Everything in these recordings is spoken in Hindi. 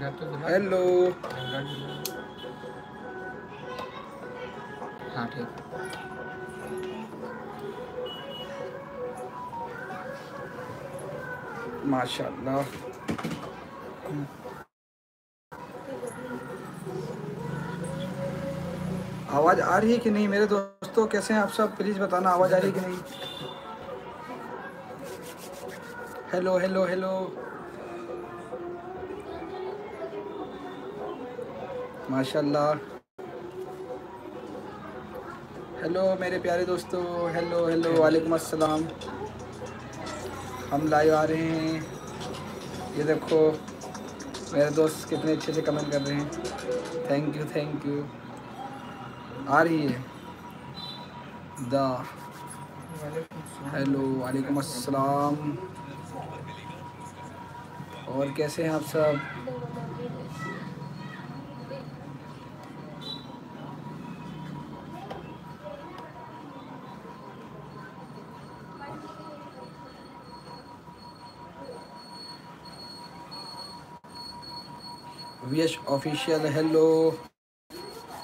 हेलो हाँ ठीक। माशाल्लाह। आवाज़ आ रही है कि नहीं? मेरे दोस्तों कैसे हैं आप सब? प्लीज़ बताना आवाज़ आ रही है कि नहीं? हेलो हेलो हेलो माशाल्लाह। हेलो मेरे प्यारे दोस्तों। हेलो हेलो वालेकुम अस्सलाम। हम लाइव आ रहे हैं। ये देखो, मेरे दोस्त कितने अच्छे से कमेंट कर रहे हैं। थैंक यू थैंक यू आ रही है। द। हेलो वालेकुम अस्सलाम। और कैसे हैं आप सब? वियश ऑफिशियल हेलो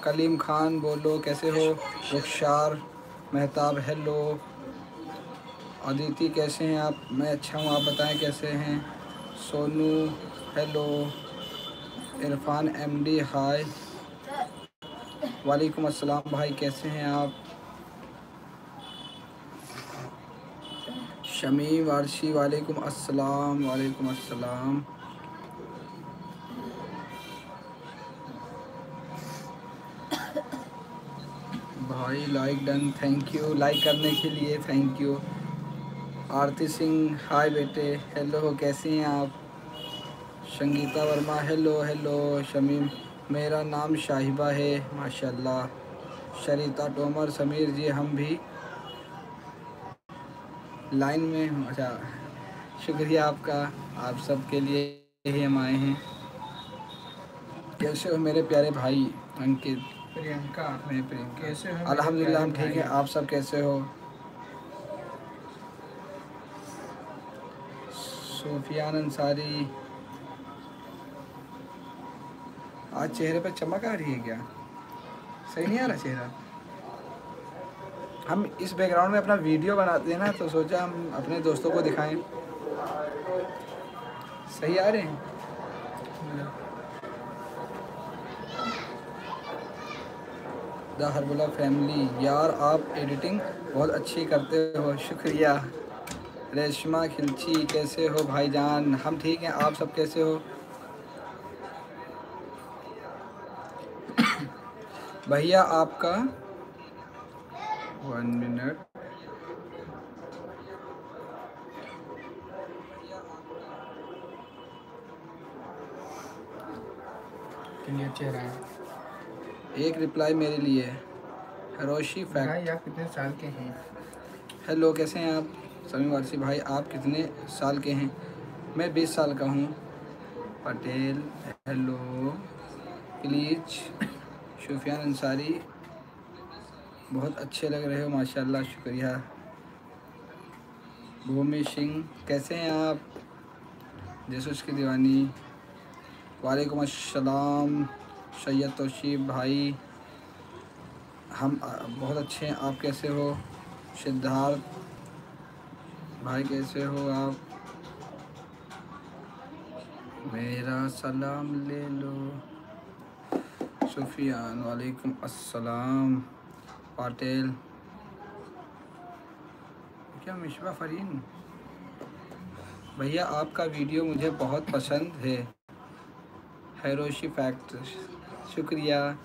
कलीम खान बोलो, कैसे हो? रुखसार महताब हेलो अदिति कैसे हैं आप? मैं अच्छा हूँ, आप बताएँ कैसे हैं? Sonu hello Irfan MD hi वालेकुम अस्सलाम भाई, कैसे हैं आप? शमी वारशी वालेकुम अस्सलाम वालेकुम अस्सलाम भाई like done thank you like करने के लिए thank you Aarti Singh hi बेटे. हेलो कैसे हैं आप? संगीता वर्मा हेलो हेलो शमीम, मेरा नाम शाहिबा है, माशाल्लाह. शरीता, टोमर, समीर जी, हम भी लाइन में अच्छा शुक्रिया आपका. आप सब के लिए ही हम आए हैं। कैसे हो मेरे प्यारे भाई अंकित? प्रियंका प्रियंका कैसे हो? हम ठीक हैं। आप सब कैसे हो? सूफियान अंसारी आज चेहरे पर चमक आ रही है क्या? सही नहीं आ रहा चेहरा? हम इस बैकग्राउंड में अपना वीडियो बनाते हैं ना तो सोचा हम अपने दोस्तों को दिखाएँ। सही आ रहे हैं? द हरबुला फैमिली। यार, आप एडिटिंग बहुत अच्छी करते हो। शुक्रिया। रेशमा खिलची, कैसे हो भाईजान? हम ठीक हैं, आप सब कैसे हो? भैया, आपका? वन मिनट चेहरा है एक रिप्लाई मेरे लिए रोशी फैक्ट भाई आप कितने साल के हैं? हेलो कैसे हैं आप? समी वारसी भाई आप कितने साल के हैं? मैं बीस साल का हूँ। पटेल हेलो प्लीज़ शुफियान अंसारी बहुत अच्छे लग रहे हो माशाल्लाह शुक्रिया। भूमि सिंह कैसे हैं आप? जसूस की दीवानी। वालेकुम अस्सलाम। सैयद तोशीब भाई, हम बहुत अच्छे हैं। आप कैसे हो? सिद्धार्थ भाई कैसे हो आप? मेरा सलाम ले लो। सुफियान, वालेकुम अस्सलाम। पाटिल। क्या मिशबा फरीन? भैया, आपका वीडियो मुझे बहुत पसंद है। हैरोशी फैक्ट शुक्रिया।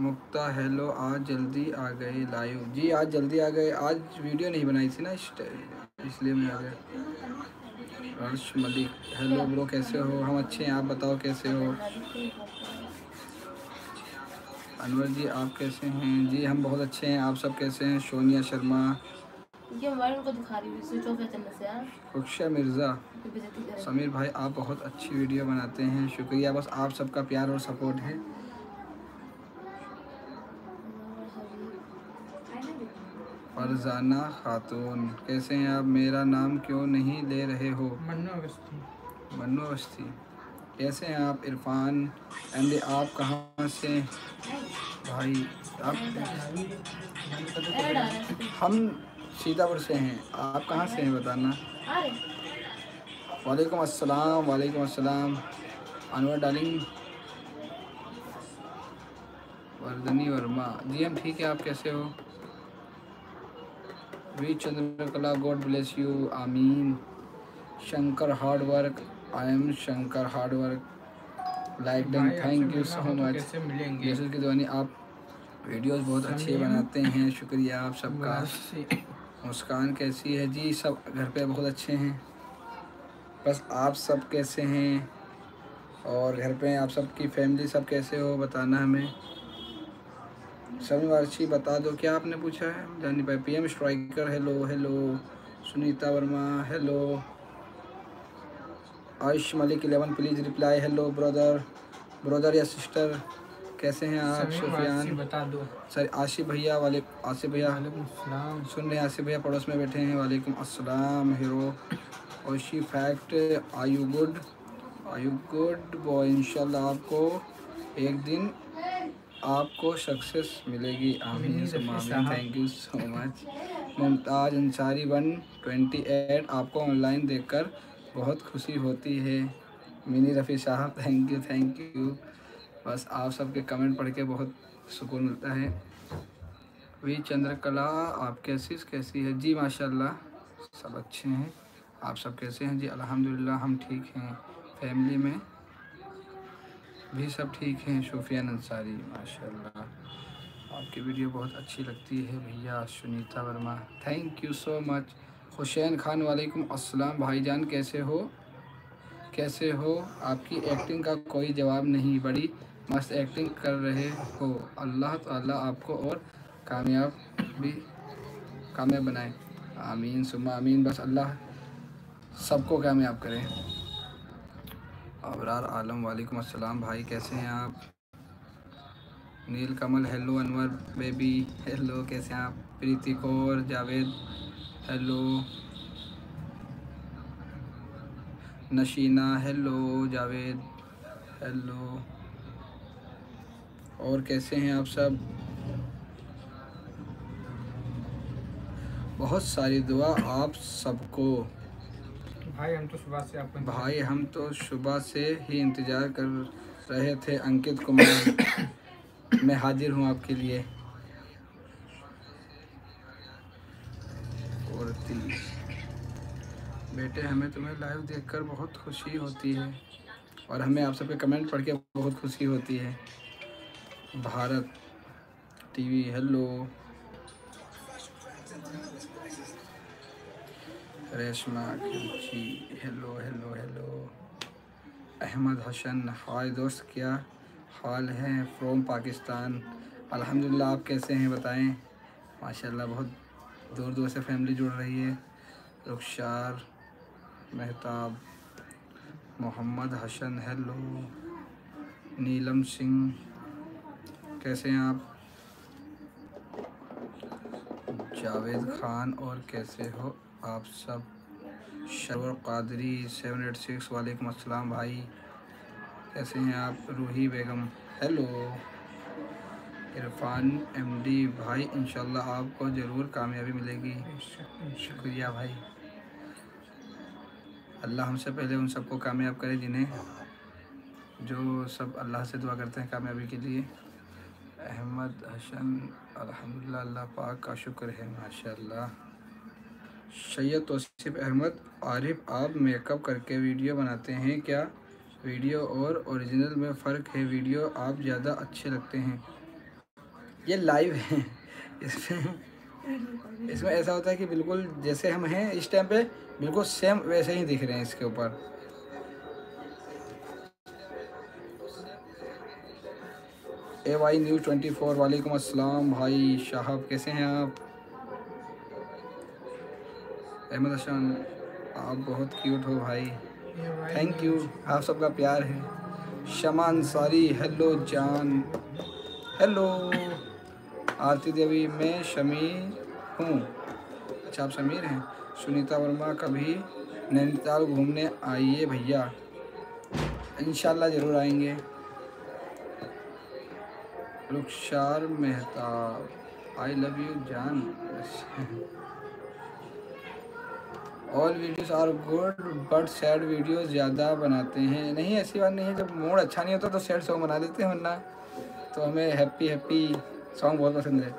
मुक्ता हेलो आज जल्दी आ गए लाइव जी, आज जल्दी आ गए। आज वीडियो नहीं बनाई थी ना, इस- इसलिए मैं आ गया। अर्श मलिक हेलो ब्रो कैसे हो? हम अच्छे हैं, आप बताओ कैसे हो? अनवर जी, आप कैसे हैं? जी, हम बहुत अच्छे हैं, आप सब कैसे हैं? सोनिया शर्मा ये मोबाइल उनको दिखा रही हूँ स्विच ऑफ़ है चलने से यार रुक्षा मिर्ज़ा। समीर भाई आप बहुत अच्छी वीडियो बनाते हैं। शुक्रिया बस आप सबका प्यार और सपोर्ट है। फरजाना खातून कैसे हैं आप? मेरा नाम क्यों नहीं ले रहे हो? मन्नू अवस्थी मन्नू अवस्थी कैसे हैं आप? इरफान एंड आप कहाँ से? भाई आप इसमें। हम सीतापुर से हैं। आप कहाँ से हैं बताना? वालेकुम अस्सलाम वालेकुम अस्सलाम। अनवर डालिंग वर्धनी वर्मा। जी हम ठीक है। आप कैसे हो? V Chandrakala God bless you. आमीन। Shankar hard work. I am Shankar hard work. Like done. Thank you so तो मच। कैसे मिलेंगे? यशल की दवानी आप वीडियोस बहुत अच्छे बनाते हैं। शुक्रिया आप सबका। मुस्कान कैसी है? जी, सब घर पे बहुत अच्छे हैं। बस आप सब कैसे हैं? और घर पे आप सबकी फैमिली सब कैसे हो? बताना हमें। सभी वार्षी बता दो, क्या आपने पूछा है? जानी भाई PM striker, hello hello. Sunita Verma, hello. Ayush Malik, eleven, please reply. Hello, brother. Brother या सिस्टर? कैसे हैं आप? सुफियान। बता दो। सर आशिफ भैया वाले आसिफ भैया। सुन रहे हैं आसिफ भैया पड़ोस में बैठे हैं। वालेकुम अस्सलाम hero. ओशी fact are you good? Are you good boy इंशाल्लाह आपको एक दिन आपको सक्सेस मिलेगी। आमीन। Thank you so much Mumtaz Ansari one twenty eight आपको ऑनलाइन देखकर बहुत खुशी होती है। मिनी रफ़ी साहब थैंक यू थैंक यू बस आप सबके कमेंट पढ़ के बहुत सुकून मिलता है। वी चंद्रकला, आप कैसी कैसी है? जी, माशाल्लाह, सब अच्छे हैं। आप सब कैसे हैं? जी, अल्हम्दुलिल्लाह, हम ठीक हैं। फैमिली में भी सब ठीक हैं? शोफियान अंसारी, माशाल्लाह। आपकी वीडियो बहुत अच्छी लगती है भैया Sunita Verma. Thank you so much Hussain Khan, वालेकुम अस्सलाम। भाईजान, कैसे हो? कैसे हो? आपकी एक्टिंग का कोई जवाब नहीं। बड़ी मस्त एक्टिंग कर रहे हो। अल्लाह ताला आपको और कामयाब भी कामयाब बनाए। आमीन सुमा आमीन। बस अल्लाह सबको कामयाब करे। अबरार आलम, वालेकुम अस्सलाम। भाई, कैसे हैं आप? Neel Kamal hello Anwar baby hello, कैसे हैं आप? Preeti Kaur, Javed. Hello. Nashina, hello, Javed. Hello. और कैसे हैं आप सब? बहुत सारी दुआ आप सबको। भाई हम तो सुबह से आपको भाई हम तो सुबह से ही इंतज़ार कर रहे थे अंकित कुमार। मैं हाजिर हूँ आपके लिए। औरती बेटे हमें तुम्हें लाइव देखकर बहुत खुशी होती है। और हमें आप सबके कमेंट पढ़ के बहुत खुशी होती है। Bharat TV, hello. Reshma ji hello hello hello. Ahmad Hasan, hi दोस्त, क्या हाल है फ्रॉम पाकिस्तान? अल्हम्दुलिल्लाह, आप कैसे हैं, बताएँ? माशाल्लाह, बहुत दूर दूर से फैमिली जुड़ रही है। रुखसार मेहताब, मोहम्मद हसन, हेलो। नीलम सिंह कैसे हैं आप? जावेद खान, और कैसे हो आप सब? Shabbar Qadri, seven eight six, वालेकुम अस्सलाम भाई। कैसे हैं आप? रूही बेगम, हेलो। इरफान एमडी भाई, इंशाल्लाह आपको ज़रूर कामयाबी मिलेगी। शुक्रिया भाई। अल्लाह हमसे पहले उन सबको कामयाब करे जिन्हें, जो सब अल्लाह से दुआ करते हैं कामयाबी के लिए। अहमद हसन, अल्हम्दुलिल्लाह, अल्लाह पाक का शुक्र है, माशाल्लाह। सैयद तोसिफ अहमद, आरिफ, आप मेकअप करके वीडियो बनाते हैं क्या? वीडियो और ओरिजिनल में फ़र्क है वीडियो, आप ज़्यादा अच्छे लगते हैं। ये लाइव है। इसमें इसमें ऐसा होता है कि बिल्कुल जैसे हम हैं इस टाइम पे, बिल्कुल सेम वैसे ही दिख रहे हैं इसके ऊपर। A Y news twenty four वालेकुम अस्सलाम भाई शाहब कैसे हैं आप? अहमद हसन आप बहुत क्यूट हो भाई। थैंक यू आप सबका प्यार है। शमा अंसारी हेलो जान। हेलो आरती देवी मैं शमी हूँ। अच्छा आप समीर हैं? सुनीता वर्मा कभी नैनीताल घूमने आइए भैया। इंशाल्लाह ज़रूर आएँगे। Rukhsar Mehta I love you जान। All videos are good but sad video ज़्यादा बनाते हैं। नहीं, ऐसी बात नहीं है, जब मूड अच्छा नहीं होता तो सैड सॉन्ग बना देते हैं वरना। तो हमें हैप्पी हैप्पी सॉन्ग बहुत पसंद है।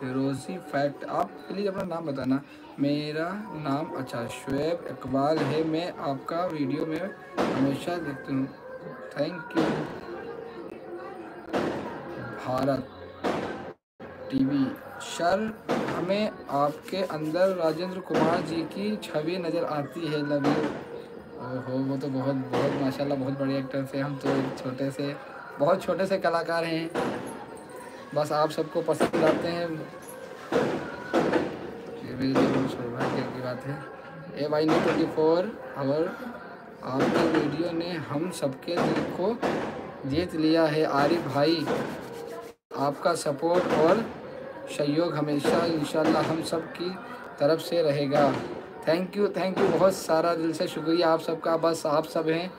फिरोजी फैक्ट आप प्लीज़ अपना नाम बताना। मेरा नाम अच्छा शुएब इकबाल है। मैं आपका वीडियो में हमेशा देखती हूँ। Thank you Bharat TV sir हमें आपके अंदर राजेंद्र कुमार जी की छवि नज़र आती है लव ओहो, वो तो बहुत बहुत, माशाल्लाह, बहुत बड़े एक्टर थे हम तो छोटे से, बहुत छोटे से कलाकार हैं। बस आप सबको पसंद आते हैं। ये लिए सौभाग्य की बात है। A Y new twenty four hour आपकी वीडियो ने हम सबके दिल को जीत लिया है। आरिफ भाई आपका सपोर्ट और सहयोग हमेशा, इंशाल्लाह, हम सब की तरफ़ से रहेगा। थैंक यू थैंक यू बहुत सारा दिल से शुक्रिया आप सबका। बस आप सब हैं,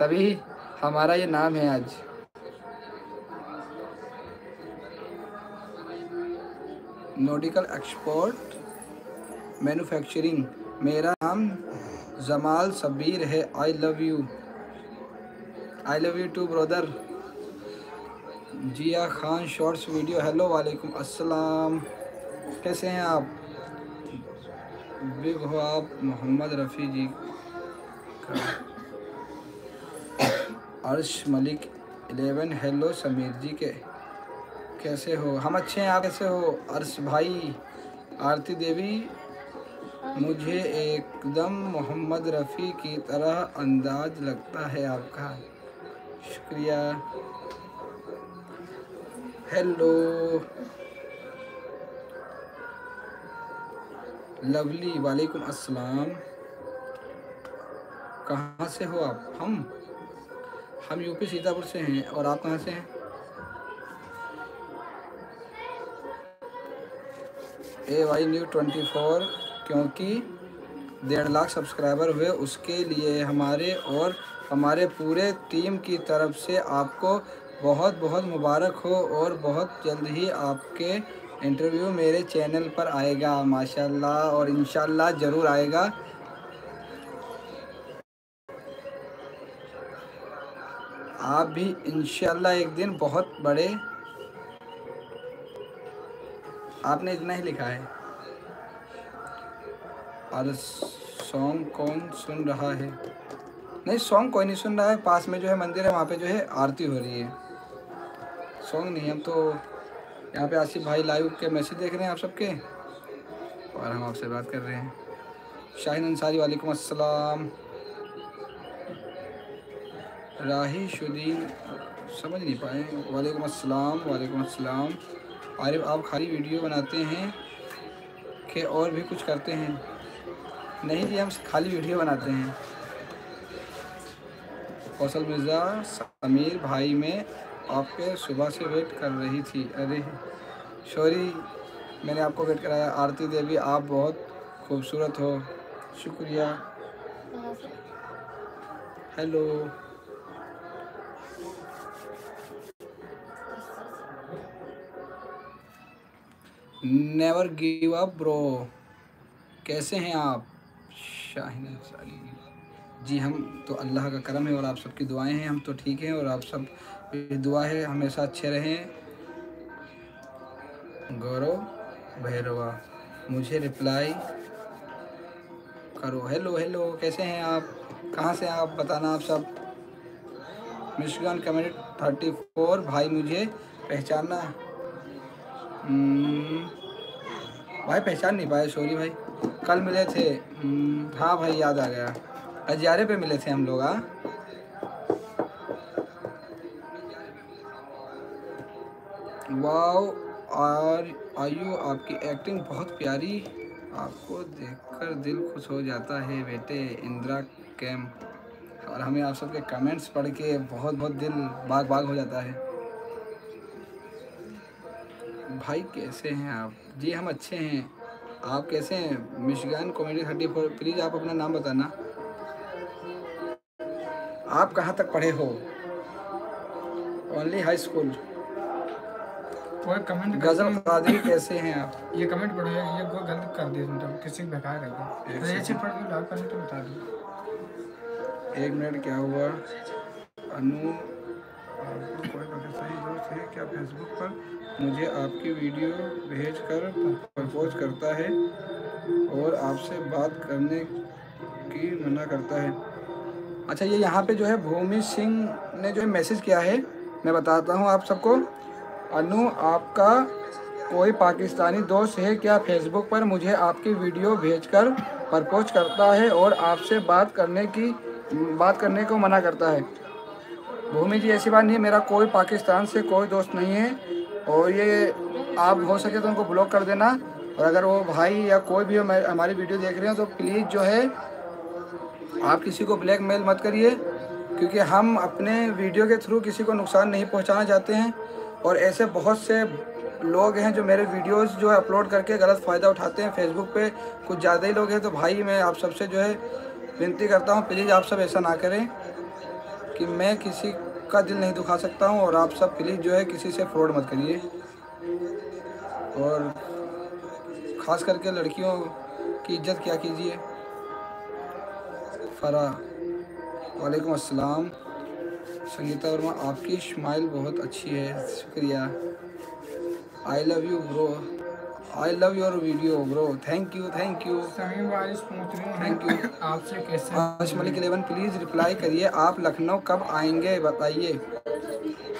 तभी हमारा ये नाम है आज। नोटिकल एक्सपोर्ट मैन्युफैक्चरिंग मेरा नाम जमाल सबीर है। I love you I love you too brother Jiya Khan shorts video. Hello वालेकुम, अस्सलाम। कैसे हैं आप? बिग हो आप, मोहम्मद रफ़ी जी अर्श मलिक एलेवन हेलो समीर जी के। कैसे हो? हम अच्छे हैं, आप कैसे हो? अर्श भाई, आरती देवी, मुझे एकदम मोहम्मद रफ़ी की तरह अंदाज लगता है आपका। शुक्रिया। हेलो लवली वालेकुम अस्सलाम। कहाँ से हो आप? हम? हम यूपी सीतापुर से हैं, और आप कहाँ से हैं? A Y new twenty four, क्योंकि डेढ़ लाख सब्सक्राइबर हुए उसके लिए हमारे और हमारे पूरे टीम की तरफ़ से आपको बहुत बहुत मुबारक हो और बहुत जल्द ही आपके इंटरव्यू मेरे चैनल पर आएगा। माशाल्लाह और इंशाल्लाह ज़रूर आएगा। आप भी इंशाल्लाह एक दिन बहुत बड़े आपने इतना ही लिखा है। और सॉन्ग कौन सुन रहा है? नहीं सॉन्ग कोई नहीं सुन रहा है। पास में जो है मंदिर है, वहाँ पे जो है आरती हो रही है। सॉन्ग नहीं हम तो यहाँ पे आसिफ भाई लाइव के मैसेज देख रहे हैं आप सबके। और हम आपसे बात कर रहे हैं। शाहिन अंसारी, वालेकुम अस्सलाम। राही शुदीन समझ नहीं पाए। वालेकुम अस्सलाम वालेकुम अस्सलाम। आरिफ, आप खाली वीडियो बनाते हैं कि और भी कुछ करते हैं? नहीं जी, हम खाली वीडियो बनाते हैं। कौशल मिर्ज़ा, समीर भाई में आपके सुबह से वेट कर रही थी। अरे सॉरी मैंने आपको वेट कराया। आरती देवी, आप बहुत खूबसूरत हो। शुक्रिया। Hello never give up bro कैसे हैं आप? शाहिन जी, हम तो अल्लाह का करम है और आप सबकी दुआएँ हैं। हम तो ठीक हैं और आप सब दुआ है हमेशा अच्छे रहें। गौरव भैरवा मुझे रिप्लाई करो। हेलो हेलो कैसे हैं आप? कहाँ से आप? बताना आप सब। मिशिगन कम्युनिटी थर्टी फोर भाई मुझे पहचानना। हम्म, भाई पहचान नहीं पाए सॉरी भाई। कल मिले थे। हम्म, हाँ भाई याद आ गया। हजारे पे मिले थे हम लोग हाँ। वाओ, और आयु आपकी एक्टिंग बहुत प्यारी आपको देखकर दिल खुश हो जाता है बेटे इंदिरा कैम और हमें आप सबके कमेंट्स पढ़ के बहुत बहुत दिल बाग बाग हो जाता है। भाई कैसे हैं आप? जी हम अच्छे हैं। आप कैसे हैं? Michigan comedy thirty four please आप अपना नाम बताना। आप कहाँ तक पढ़े हो? ओनली हाई स्कूल कोई कमेंट गज़ल कादरी कैसे हैं आप? ये कमेंट पढ़ो ये ये गलत कर दिया तुम किसी को। बेकार कर दिया तो पढ़ के करने तो बता दो। एक मिनट क्या हुआ? अनु कोई पाकिस्तानी दोस्त है क्या फेसबुक पर? मुझे आपकी वीडियो भेज कर प्रपोज करता है और आपसे बात करने की मना करता है। अच्छा ये यहाँ पे जो है भूमि सिंह ने जो है मैसेज किया है। मैं बताता हूँ आप सबको। अनु, आपका कोई पाकिस्तानी दोस्त है क्या फेसबुक पर मुझे आपकी वीडियो भेजकर प्रपोज करता है और आपसे बात करने की, बात करने को मना करता है? भूमि जी, ऐसी बात नहीं है, मेरा कोई पाकिस्तान से कोई दोस्त नहीं है और ये आप हो सके तो उनको ब्लॉक कर देना और अगर वो भाई या कोई भी हमारी वीडियो देख रहे हो तो प्लीज़ जो है, आप किसी को ब्लैक मेल मत करिए क्योंकि हम अपने वीडियो के थ्रू किसी को नुकसान नहीं पहुंचाना चाहते हैं। और ऐसे बहुत से लोग हैं जो मेरे वीडियोस जो है अपलोड करके गलत फ़ायदा उठाते हैं फेसबुक पे। कुछ ज़्यादा ही लोग हैं तो भाई मैं आप सबसे जो है विनती करता हूँ प्लीज़ आप सब ऐसा ना करें कि मैं किसी का दिल नहीं दुखा सकता हूँ और आप सब प्लीज़ जो है किसी से फ्रॉड मत करिए। और ख़ास करके लड़कियों की इज़्ज़त क्या कीजिए? फरा। वालेकुम अस्सलाम। संगीता वर्मा आपकी स्माइल बहुत अच्छी है शुक्रिया। I love you bro I love your video bro thank you thank you thank you आपसे कैसे? मलिक इलेवन प्लीज़ रिप्लाई करिए। आप लखनऊ कब आएँगे बताइए।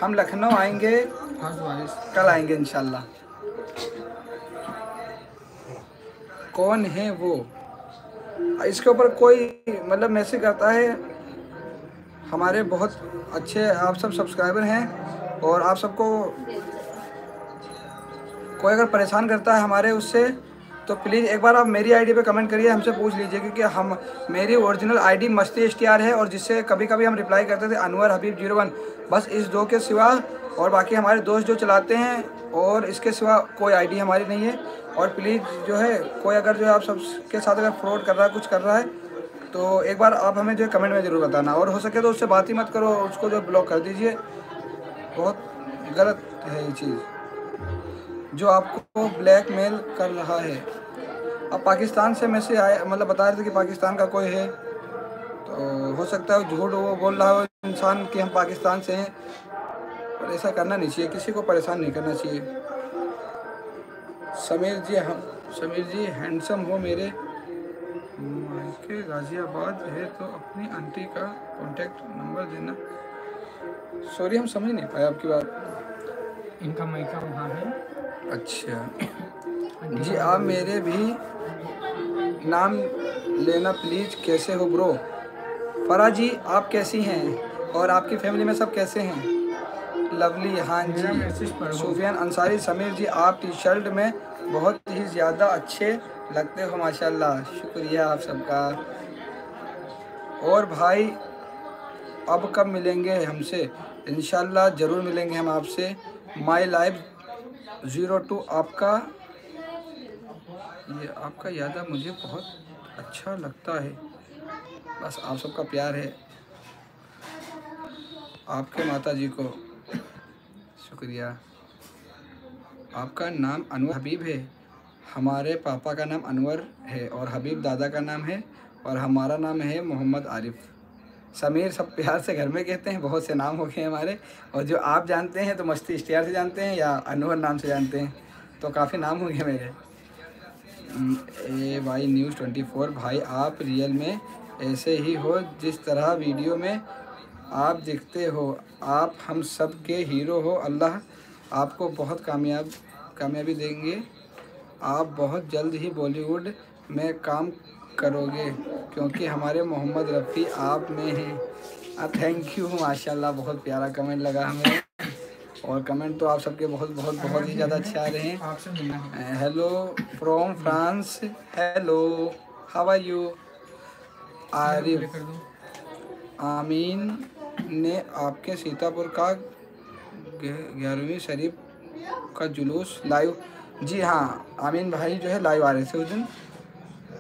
हम लखनऊ आएँगे। कल आएँगे इंशाल्लाह। कौन है वो? इसके ऊपर कोई मतलब मैसेज करता है? हमारे बहुत अच्छे, आप सब सब्सक्राइबर हैं और आप सबको कोई अगर परेशान करता है हमारे उससे तो प्लीज़ एक बार आप मेरी आईडी पे कमेंट करिए, हमसे पूछ लीजिए क्योंकि हम, मेरी ओरिजिनल आईडी मस्ती एस है और जिससे कभी कभी हम रिप्लाई करते थे अनवर हबीब ज़ीरो वन। बस इस दो के सिवा और बाकी हमारे दोस्त जो चलाते हैं और इसके सिवा कोई आईडी हमारी नहीं है। और प्लीज़ जो है, कोई अगर जो है आप सबके साथ अगर फ्रॉड कर रहा है, कुछ कर रहा है तो एक बार आप हमें जो कमेंट में ज़रूर बताना। और हो सके तो उससे बात ही मत करो, उसको जो ब्लॉक कर दीजिए। बहुत गलत है ये चीज़। जो आपको ब्लैकमेल कर रहा है। अब पाकिस्तान से मैसेज आया मतलब बता रहे थे कि पाकिस्तान का कोई है। तो हो सकता है झूठ वो बोल रहा हो इंसान कि हम पाकिस्तान से हैं। पर ऐसा करना नहीं चाहिए, किसी को परेशान नहीं करना चाहिए। समीर जी, हम, समीर जी हैंडसम हो मेरे। मायके गाज़ियाबाद है तो अपनी आंटी का कांटेक्ट नंबर देना। सॉरी हम समझ नहीं पाए आपकी बात। इनका मायका वहाँ है। अच्छा। जी आप मेरे भी नाम लेना प्लीज़ कैसे हो ब्रो फरा जी आप कैसी हैं? और आपकी फैमिली में सब कैसे हैं? लवली हाँ जी। सुफियान अंसारी समीर जी आप टी शर्ट में बहुत ही ज़्यादा अच्छे लगते हो, माशाल्लाह। शुक्रिया आप सबका। और भाई, अब कब मिलेंगे हमसे? इंशाल्लाह ज़रूर मिलेंगे हम आपसे। माई लाइफ ज़ीरो टू आपका? ये आपका यादा मुझे बहुत अच्छा लगता है। बस आप सबका प्यार है। आपके माता जी को। शुक्रिया। आपका नाम अनवर हबीब है। हमारे पापा का नाम अनवर है और हबीब दादा का नाम है और हमारा नाम है मोहम्मद आरिफ। समीर सब प्यार से घर में कहते हैं, बहुत से नाम हो गए हमारे। और जो आप जानते हैं तो मस्ती इश्तियार से जानते हैं या अनवर नाम से जानते हैं तो काफ़ी नाम हो गए मेरे। A Y news twenty four, भाई आप रियल में ऐसे ही हो जिस तरह वीडियो में आप दिखते हो। आप हम सब के हीरो हो, अल्लाह आपको बहुत कामयाब कामयाबी देंगे। आप बहुत जल्द ही बॉलीवुड में काम करोगे क्योंकि हमारे मोहम्मद रफ़ी आप में हैं। थैंक यू माशाल्लाह बहुत प्यारा कमेंट लगा हमें। और कमेंट तो आप सबके बहुत बहुत बहुत ही ज़्यादा अच्छे आ रहे हैं। है hello from France hello how are you Arif Amin ने आपके सीतापुर का ग्यारहवीं शरीफ का जुलूस लाइव जी हाँ आमीन भाई जो है लाइव आ रहे थे उस दिन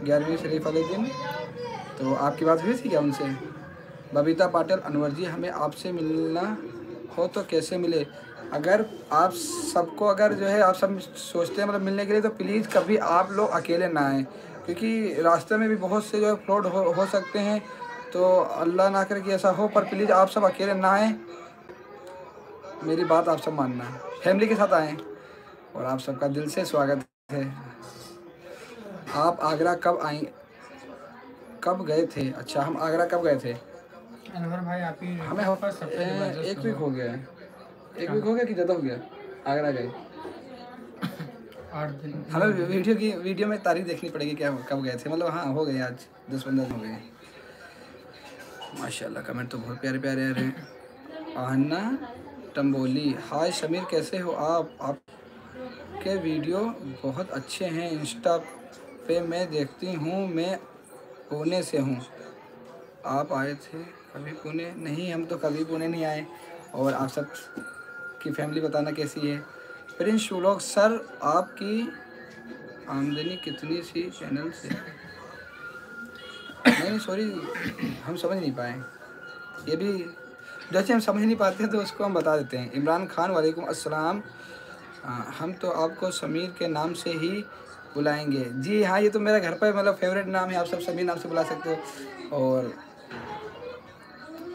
ग्यारहवीं शरीफ वाले दिन। तो आपकी बात हुई थी क्या उनसे? बबीता पाटिल अनवर जी हमें आपसे मिलना हो तो कैसे मिले? अगर आप सबको अगर जो है आप सब सोचते हैं मतलब मिलने के लिए तो प्लीज़ कभी आप लोग अकेले ना आएँ। क्योंकि रास्ते में भी बहुत से जो है फ्रॉड हो, हो सकते हैं। तो अल्लाह ना करे कि ऐसा हो पर प्लीज़ आप सब अकेले ना आएँ। मेरी बात आप सब मानना फैमिली के साथ आएँ और आप सबका दिल से स्वागत है। आप आगरा कब आए कब गए थे? अच्छा हम आगरा कब गए थे? अनवर भाई आप ही हमें सबसे ए, एक वीक हो गया है। एक वीक हो गया कि ज़्यादा हो गया? आगरा गए। आठ दिन। हमें वीडियो की वीडियो में तारीख देखनी पड़ेगी क्या कब गए थे? मतलब हाँ हो गए आज। दस पंद्रह दिन हो गए। माशाल्लाह कमेंट तो बहुत प्यारे प्यारे आ रहे हैं। आहना टम्बोली हाय समीर, कैसे हो आप? आपके वीडियो बहुत अच्छे हैं। इंस्टा पे मैं देखती हूँ, मैं पुणे से हूँ। आप आए थे कभी पुणे? नहीं, हम तो कभी पुणे नहीं आए। और आप सब की फैमिली बताना कैसी है? प्रिंस शुलोक सर, आपकी आमदनी कितनी सी चैनल से? नहीं सॉरी हम समझ नहीं पाए। ये भी जैसे हम समझ नहीं पाते हैं तो उसको हम बता देते हैं। इमरान खान, वालेकुम अस्सलाम। हम तो आपको समीर के नाम से ही बुलाएँगे। जी हाँ ये तो मेरा घर पर मतलब फेवरेट नाम है। आप सब समीर नाम से बुला सकते हो। और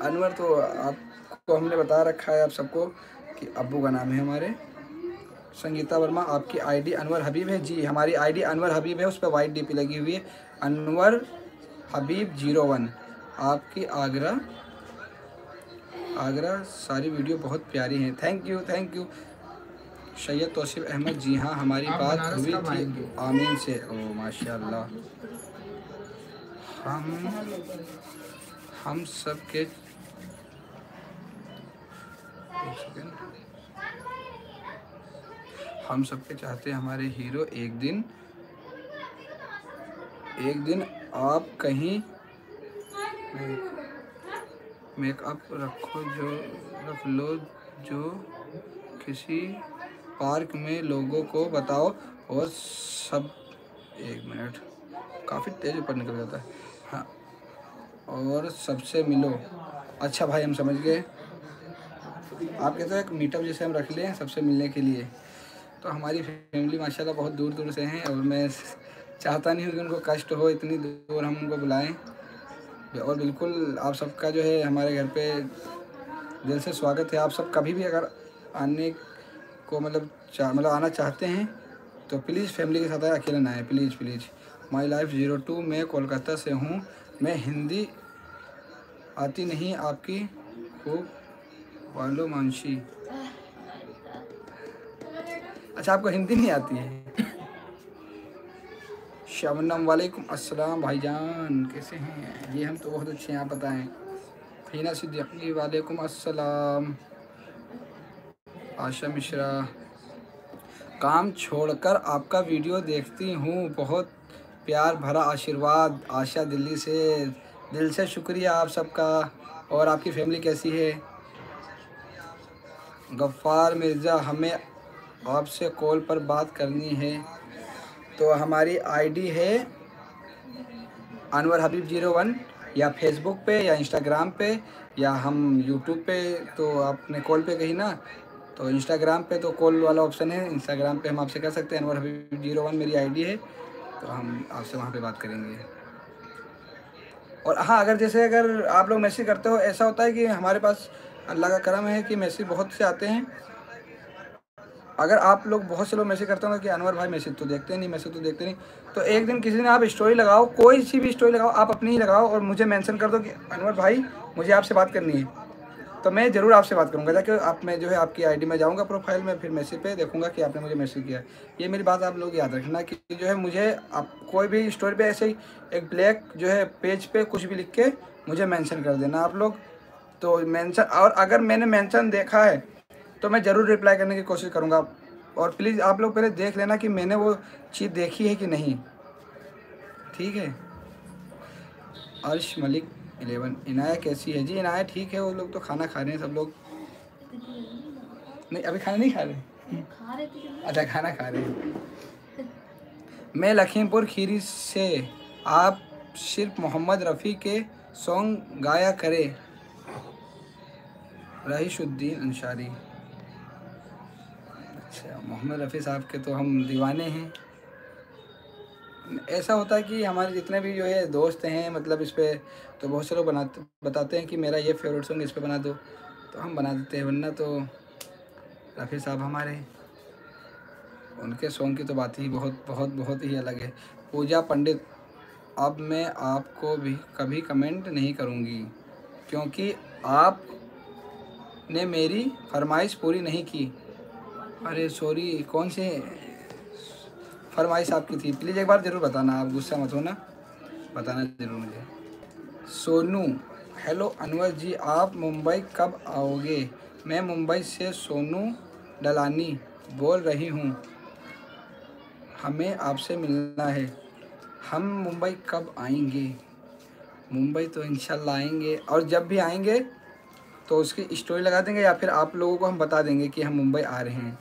अनवर तो आपको हमने बता रखा है आप सबको कि अबू का नाम है हमारे। संगीता वर्मा, आपकी आईडी अनवर हबीब है। जी, हमारी आईडी अनवर हबीब है। उस पर वाइट डीपी लगी हुई है। Anwar Habib zero one. आपकी आगरा आगरा सारी वीडियो बहुत प्यारी हैं। Thank you thank you Syed Tauseef Ahmad ji हाँ हमारी बात हुई थी। आमीन से। ओ माशाल्लाह। हम हम सब के। हम सबके चाहते हैं हमारे हीरो एक दिन एक दिन आप कहीं मेकअप रखो जो, रख लो जो किसी पार्क में लोगों को बताओ और सब एक मिनट। काफ़ी तेज़ ऊपर निकल जाता है। हाँ और सबसे मिलो। अच्छा भाई, हम समझ गए। आप कहते हो एक मीटअप जैसे हम रख लें सबसे मिलने के लिए। तो हमारी फैमिली माशाल्लाह बहुत दूर दूर से हैं और मैं चाहता नहीं हूँ कि उनको कष्ट हो, इतनी दूर हम उनको बुलाएँ। और बिल्कुल आप सबका जो है हमारे घर पे दिल से स्वागत है। आप सब कभी भी अगर आने को मतलब चाह मतलब आना चाहते हैं तो प्लीज़ फैमिली के साथ आए, अकेले ना आए। Please please my life zero two मैं कोलकाता से हूँ। मैं हिंदी आती नहीं, आपकी खूब वालो मानसी अच्छा आपको हिंदी नहीं आती है? शबनम वालेकुम अस्सलाम भाईजान, कैसे हैं? जी हम तो बहुत अच्छे हैं बताएँ। फीना सिद्दीकी वालेकुम अस्सलाम। आशा मिश्रा, काम छोड़कर आपका वीडियो देखती हूँ। बहुत प्यार भरा आशीर्वाद, आशा दिल्ली से, दिल से शुक्रिया आप सबका। और आपकी फैमिली कैसी है? गफ्फार मिर्ज़ा, हमें आपसे कॉल पर बात करनी है। तो हमारी आईडी है अनवर हबीब ज़ीरो वन, या फेसबुक पे, या इंस्टाग्राम पे, या हम यूट्यूब पे तो आपने कॉल पे कही ना तो इंस्टाग्राम पे तो कॉल वाला ऑप्शन है इंस्टाग्राम पे हम आपसे कर सकते हैं, अनवर हबीब ज़ीरो वन मेरी आईडी है तो हम आपसे वहाँ पे बात करेंगे। और हाँ अगर जैसे अगर आप लोग मैसेज करते हो, ऐसा होता है कि हमारे पास अल्लाह का करम है कि मैसेज बहुत से आते हैं अगर आप लोग बहुत से लोग मैसेज करते हो कि अनवर भाई मैसेज तो देखते नहीं, मैसेज तो देखते नहीं तो एक दिन किसी दिन आप स्टोरी लगाओ, कोई सी भी स्टोरी लगाओ, आप अपनी ही लगाओ और मुझे मेंशन कर दो कि अनवर भाई, मुझे आपसे बात करनी है। तो मैं ज़रूर आपसे बात करूँगा। ताकि आप, मैं जो है आपकी आईडी में जाऊँगा प्रोफ़ाइल में, फिर मैसेज पे देखूँगा कि आपने मुझे मैसेज किया ये मेरी बात आप लोग याद रखना कि जो है मुझे, आप कोई भी स्टोरी पे ऐसे ही एक ब्लैक जो है पेज पे कुछ भी लिख के मुझे मेंशन कर देना आप लोग। तो मेंशन और अगर मैंने मेंशन देखा है तो मैं ज़रूर रिप्लाई करने की कोशिश करूँगा। और प्लीज़ आप लोग पहले देख लेना कि मैंने वो चीज़ देखी है कि नहीं। ठीक है? अर्श मलिक इलेवन। इनाया कैसी है? जी इनाया ठीक है। वो लोग तो खाना खा रहे हैं सब लोग। नहीं, अभी खाना नहीं खा रहे? अच्छा खाना खा रहे हैं। मैं लखीमपुर खीरी से आप सिर्फ़ मोहम्मद रफ़ी के सॉन्ग गाया करें। रहीशुद्दीन अंसारी। मोहम्मद रफ़ी साहब के तो हम दीवाने हैं। ऐसा होता है कि हमारे जितने भी जो है दोस्त हैं मतलब इस पर तो बहुत से लोग बनाते बताते हैं कि मेरा ये फेवरेट सॉन्ग इस पर बना दो। तो हम बना देते हैं, वरना तो रफ़ी साहब हमारे उनके सॉन्ग की तो बात ही बहुत बहुत बहुत ही अलग है। पूजा पंडित, अब मैं आपको भी कभी कमेंट नहीं करूँगी, क्योंकि आप ने मेरी फरमाइश पूरी नहीं की। अरे सॉरी कौन से फरमाइश आपकी थी? प्लीज़ एक बार ज़रूर बताना, आप गुस्सा मत होना। बताना ज़रूर मुझे। सोनू हेलो अनवर जी, आप मुंबई कब आओगे? मैं मुंबई से सोनू डलानी बोल रही हूँ। हमें आपसे मिलना है। हम मुंबई कब आएँगे? मुंबई तो इंशाल्लाह आएँगे। और जब भी आएँगे तो उसकी स्टोरी लगा देंगे या फिर आप लोगों को हम बता देंगे कि हम मुंबई आ रहे हैं।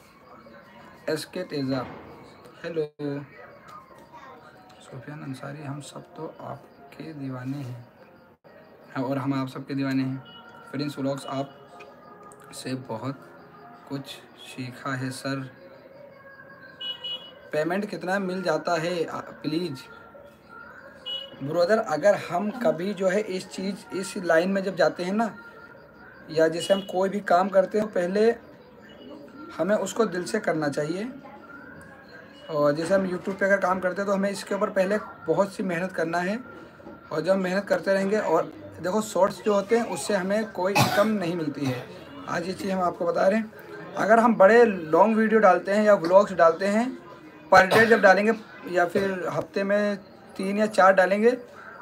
एस के तेज़ा हेलो सुफियान अंसारी हम सब तो आपके दीवाने हैं। हाँ, और हम आप सबके दीवाने हैं। प्रिंस व्लॉग्स आप से बहुत कुछ सीखा है सर। पेमेंट कितना मिल जाता है? प्लीज़ ब्रदर अगर हम कभी जो है इस चीज़ इस लाइन में जब जाते हैं ना या जैसे हम कोई भी काम करते हैं पहले हमें उसको दिल से करना चाहिए। और जैसे हम यूट्यूब पे अगर काम करते हैं तो हमें इसके ऊपर पहले बहुत सी मेहनत करना है। और जब मेहनत करते रहेंगे और देखो शॉर्ट्स जो होते हैं, उससे हमें कोई इनकम नहीं मिलती है। आज ये चीज़ हम आपको बता रहे हैं। अगर हम बड़े लॉन्ग वीडियो डालते हैं या व्लॉग्स डालते हैं पर डे जब डालेंगे, या फिर हफ़्ते में तीन या चार डालेंगे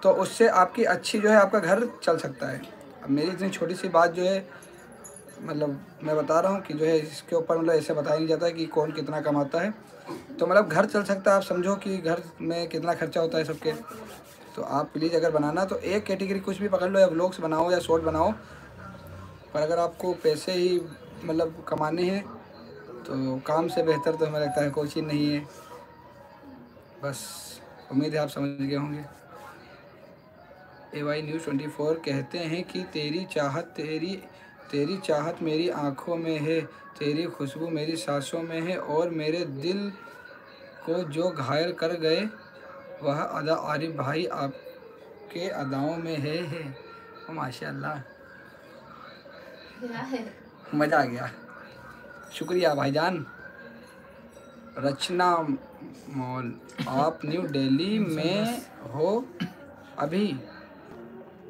तो उससे आपकी अच्छी जो है, आपका घर चल सकता है। अब मेरी इतनी छोटी सी बात जो है मतलब मैं बता रहा हूँ कि जो है इसके ऊपर मतलब ऐसे बताया नहीं जाता है कि कौन कितना कमाता है। तो मतलब घर चल सकता है, आप समझो कि घर में कितना खर्चा होता है सबके। तो आप प्लीज़ अगर बनाना तो एक कैटेगरी कुछ भी पकड़ लो, या ब्लॉग्स बनाओ, या शॉर्ट बनाओ। पर अगर आपको पैसे ही मतलब कमाने हैं तो काम से बेहतर तो हमें लगता है कोई चीज़ नहीं है। बस उम्मीद है आप समझ गए होंगे। A Y news twenty four कहते हैं कि तेरी चाहत तेरी तेरी चाहत मेरी आँखों में है तेरी खुशबू मेरी सांसों में है और मेरे दिल को जो घायल कर गए वह अदा आरिफ भाई आपके अदाओं में है है। माशाल्लाह। मज़ा आ गया। शुक्रिया भाईजान। रचना मॉल आप न्यू दिल्ली में हो अभी?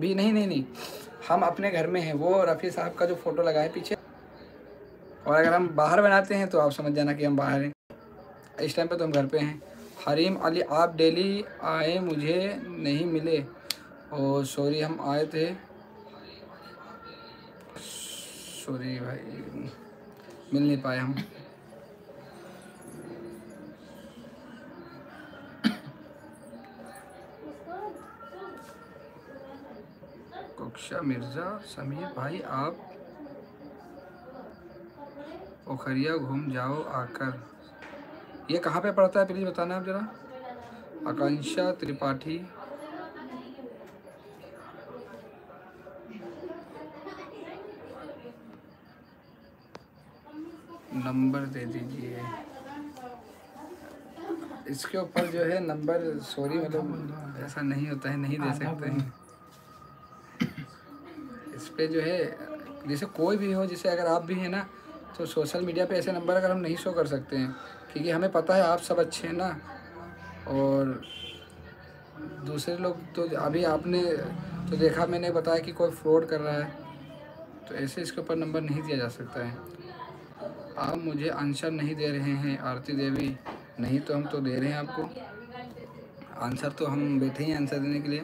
भी नहीं नहीं नहीं। हम अपने घर में हैं, वो रफ़ी साहब का जो फ़ोटो लगा है पीछे। और अगर हम बाहर बनाते हैं तो आप समझ जाना कि हम बाहर हैं। इस टाइम पे तो हम घर पे हैं। हरीम अली, आप डेली आए, मुझे नहीं मिले। और सॉरी, हम आए थे। सॉरी भाई, मिल नहीं पाए हम। कक्षा मिर्ज़ा समीर भाई आप पोखरिया घूम जाओ आकर। ये कहाँ पे पड़ता है प्लीज़ बताना आप ज़रा। आकांक्षा त्रिपाठी। नंबर दे दीजिए। इसके ऊपर जो है नंबर सॉरी मतलब ऐसा नहीं होता है नहीं दे सकते हैं। इस पे जो है, जैसे कोई भी हो, जैसे अगर आप भी हैं ना तो सोशल मीडिया पे ऐसे नंबर अगर हम नहीं शो कर सकते हैं, क्योंकि हमें पता है आप सब अच्छे हैं ना। और दूसरे लोग तो अभी आपने तो देखा, मैंने बताया कि कोई फ्रॉड कर रहा है तो ऐसे इसके ऊपर नंबर नहीं दिया जा सकता है। आप मुझे आंसर नहीं दे रहे हैं, आरती देवी, नहीं तो हम तो दे रहे हैं आपको। आंसर तो हम बैठे हैं आंसर देने के लिए।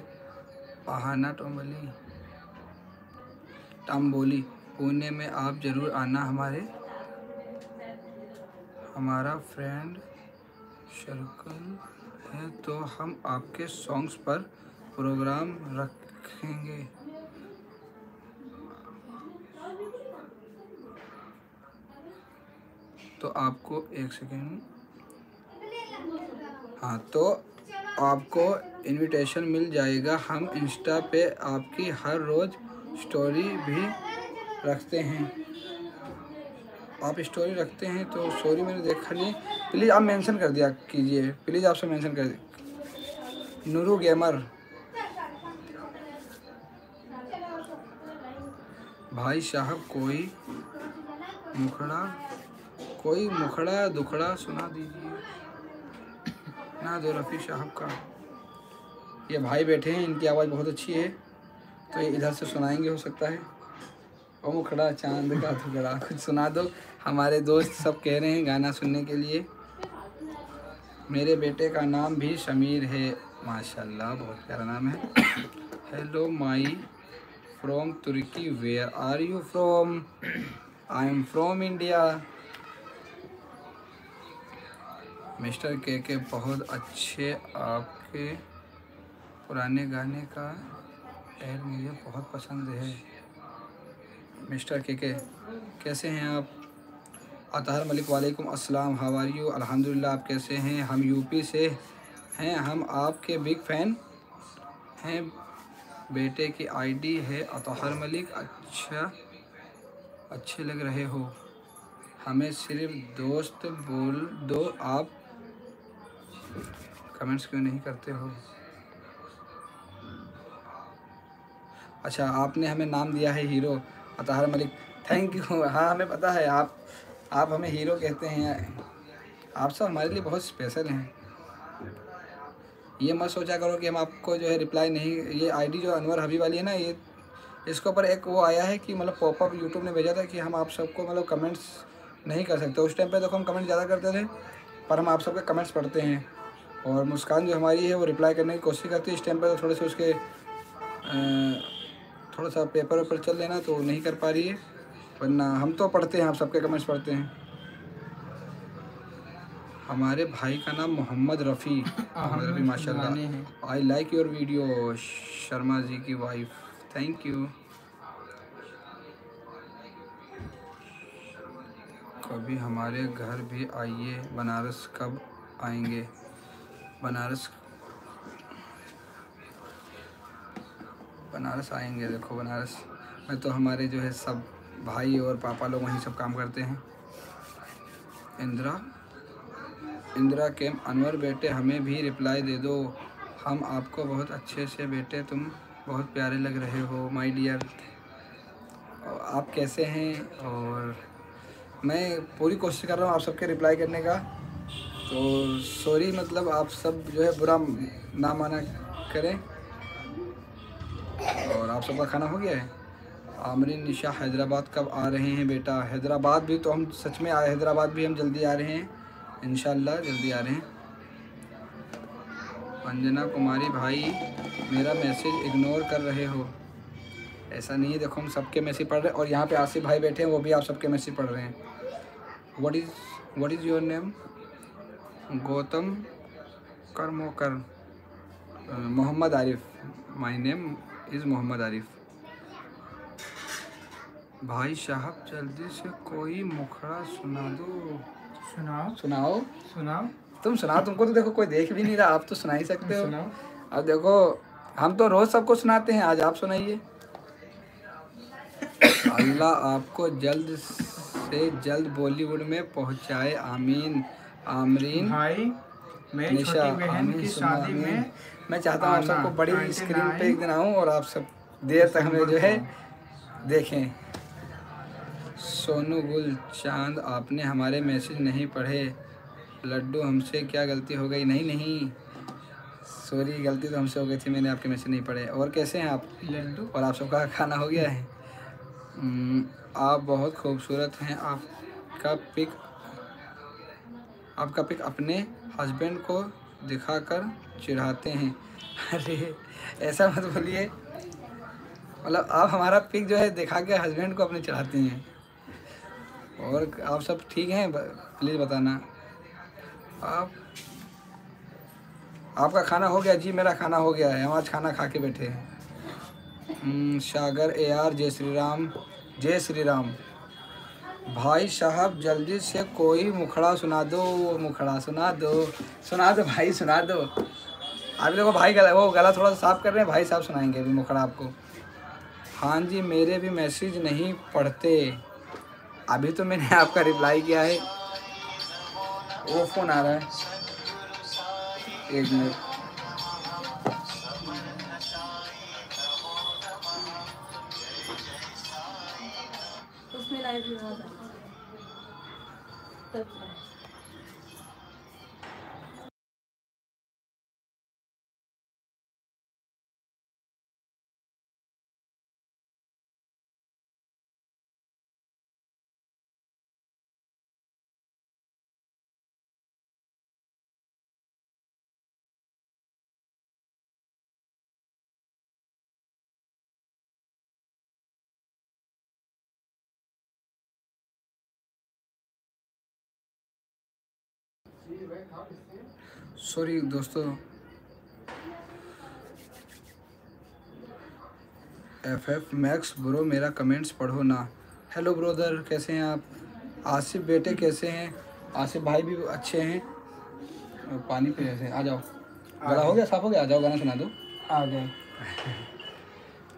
पहाना टोमली टाम्बोली पुणे में आप ज़रूर आना हमारे हमारा फ्रेंड सर्कल है तो हम आपके सॉन्ग्स पर प्रोग्राम रखेंगे। तो आपको एक सेकेंड हाँ तो आपको इनविटेशन मिल जाएगा। हम इंस्टा पे आपकी हर रोज़ स्टोरी भी रखते हैं। आप स्टोरी रखते हैं तो स्टोरी मैंने देखा नहीं प्लीज़ आप मेंशन कर दिया कीजिए। प्लीज़ आपसे मेंशन कर दिए नूरू गेमर भाई साहब, कोई मुखड़ा कोई मुखड़ा दुखड़ा सुना दीजिए। ना दो रफ़ी साहब का। ये भाई बैठे हैं, इनकी आवाज़ बहुत अच्छी है। तो ये इधर से सुनाएँगे, हो सकता है। ओ मुखड़ा चाँद का टुकड़ा कुछ सुना दो। हमारे दोस्त सब कह रहे हैं गाना सुनने के लिए। मेरे बेटे का नाम भी शमीर है। माशाल्लाह, बहुत प्यारा नाम है। Hello my from Turkey where are you from I am from India mister K K बहुत अच्छे आपके पुराने गाने का एड मुझे बहुत पसंद है। मिस्टर के के, कैसे हैं आप? अतहर मलिक वालेकुम अस्सलाम हवारी अल्हम्दुलिल्लाह, आप कैसे हैं? हम यूपी से हैं, हम आपके बिग फ़ैन हैं। बेटे की आईडी है अतहर मलिक अच्छा अच्छे लग रहे हो। हमें सिर्फ़ दोस्त बोल दो, आप कमेंट्स क्यों नहीं करते हो? अच्छा आपने हमें नाम दिया है hero, Athar Malik. Thank you हाँ हमें पता है, आप आप हमें हीरो कहते हैं। आप सब हमारे लिए बहुत स्पेशल हैं। ये मत सोचा करो कि हम आपको जो है रिप्लाई नहीं, ये आईडी जो अनवर हबी वाली है ना, ये, इसके ऊपर एक वो आया है कि मतलब पॉपअप यूट्यूब ने भेजा था कि हम आप सबको मतलब कमेंट्स नहीं कर सकते। उस टाइम पे देखो, हम कमेंट ज़्यादा करते थे, पर हम आप सबके कमेंट्स पढ़ते हैं। और मुस्कान जो हमारी है, वो रिप्लाई करने की कोशिश करती है। इस टाइम पर तो थोड़े से उसके थोड़ा सा पेपर वेपर चल लेना तो नहीं कर पा रही है वरना हम तो पढ़ते हैं आप सबके कमेंट्स पढ़ते हैं। हमारे भाई का नाम मोहम्मद रफ़ी मोहम्मद रफ़ी माशाल्लाह। I like your video Sharma ji की वाइफ थैंक यू कभी हमारे घर भी आइए बनारस कब आएँगे? बनारस बनारस आएँगे। देखो बनारस में तो हमारे जो है सब भाई और पापा लोग वहीं सब काम करते हैं। इंदिरा इंदिरा केम, अनवर बेटे, हमें भी रिप्लाई दे दो। हम आपको बहुत अच्छे से बेटे, तुम बहुत प्यारे लग रहे हो माय डियर आप कैसे हैं? और मैं पूरी कोशिश कर रहा हूँ आप सबके रिप्लाई करने का। तो सॉरी मतलब आप सब जो है बुरा ना माना करें। सबका खाना हो गया है। आमरीन, निशा हैदराबाद कब आ रहे हैं बेटा? हैदराबाद भी तो हम सच में आए हैदराबाद भी हम जल्दी आ रहे हैं। इन जल्दी आ रहे हैं। अंजना कुमारी भाई, मेरा मैसेज इग्नोर कर रहे हो। ऐसा नहीं है, देखो हम सबके मैसेज पढ़ रहे हैं और यहाँ पे आसिफ भाई बैठे हैं, वो भी आप सबके मैसेज पढ़ रहे हैं। What is what is your name Gautam Karmokar Mohammad Arif my name is Mohammad Arif. भाई साहब जल्दी से कोई मुखड़ा सुना दो। सुनाओ। सुनाओ? सुनाओ। तुम सुनाओ तुमको तो देखो कोई देख भी नहीं रहा आप तो सुना ही सकते हो। सुनाओ। अब देखो हम तो रोज सबको सुनाते हैं आज आप सुनाइए। अल्लाह आपको जल्द से जल्द बॉलीवुड में पहुँचाए आमीन। आमरीन। भाई मेरी निशा छोटी बहन की शादी में मैं चाहता हूँ आप सबको बड़ी स्क्रीन पे एक दिन आऊँ और आप सब देर तक हमें जो है देखें। सोनू गुल चाँद आपने हमारे मैसेज नहीं पढ़े। लड्डू हमसे क्या गलती हो गई? नहीं नहीं। सॉरी गलती तो हमसे हो गई थी मैंने आपके मैसेज नहीं पढ़े। और कैसे हैं आप? लड्डू? और आप सबका खाना हो गया है? हम्म, आप बहुत खूबसूरत हैं। आपका पिक आपका पिक अपने हस्बैंड को दिखाकर चिढ़ाते हैं। अरे ऐसा मत बोलिए। मतलब आप हमारा पिक जो है दिखा के हस्बैंड को अपने चढ़ाते हैं। और आप सब ठीक हैं? प्लीज़ बताना। आप आपका खाना हो गया? जी मेरा खाना हो गया है। हम आज खाना खा के बैठे हैं। हम्म, सागर ए आर जय श्री राम। जय श्री राम। भाई साहब जल्दी से कोई मुखड़ा सुना दो मुखड़ा सुना दो। सुना दो भाई सुना दो। अभी देखो भाई गला, वो गला थोड़ा सा साफ़ कर रहे हैं, भाई साहब सुनाएँगे अभी मुखड़ा आपको। हाँ जी, मेरे भी मैसेज नहीं पढ़ते। अभी तो मैंने आपका रिप्लाई किया है। वो फ़ोन आ रहा है। एक मिनट उसमें सॉरी दोस्तों। एफ़ एफ़ मैक्स ब्रो मेरा कमेंट्स पढ़ो ना। हेलो ब्रोदर कैसे हैं आप? आसिफ बेटे कैसे हैं? आसिफ भाई भी अच्छे हैं। पानी पे ऐसे आ जाओ। गला हो गया साफ़ हो गया? आ जाओ गाना सुना दो। आ गए।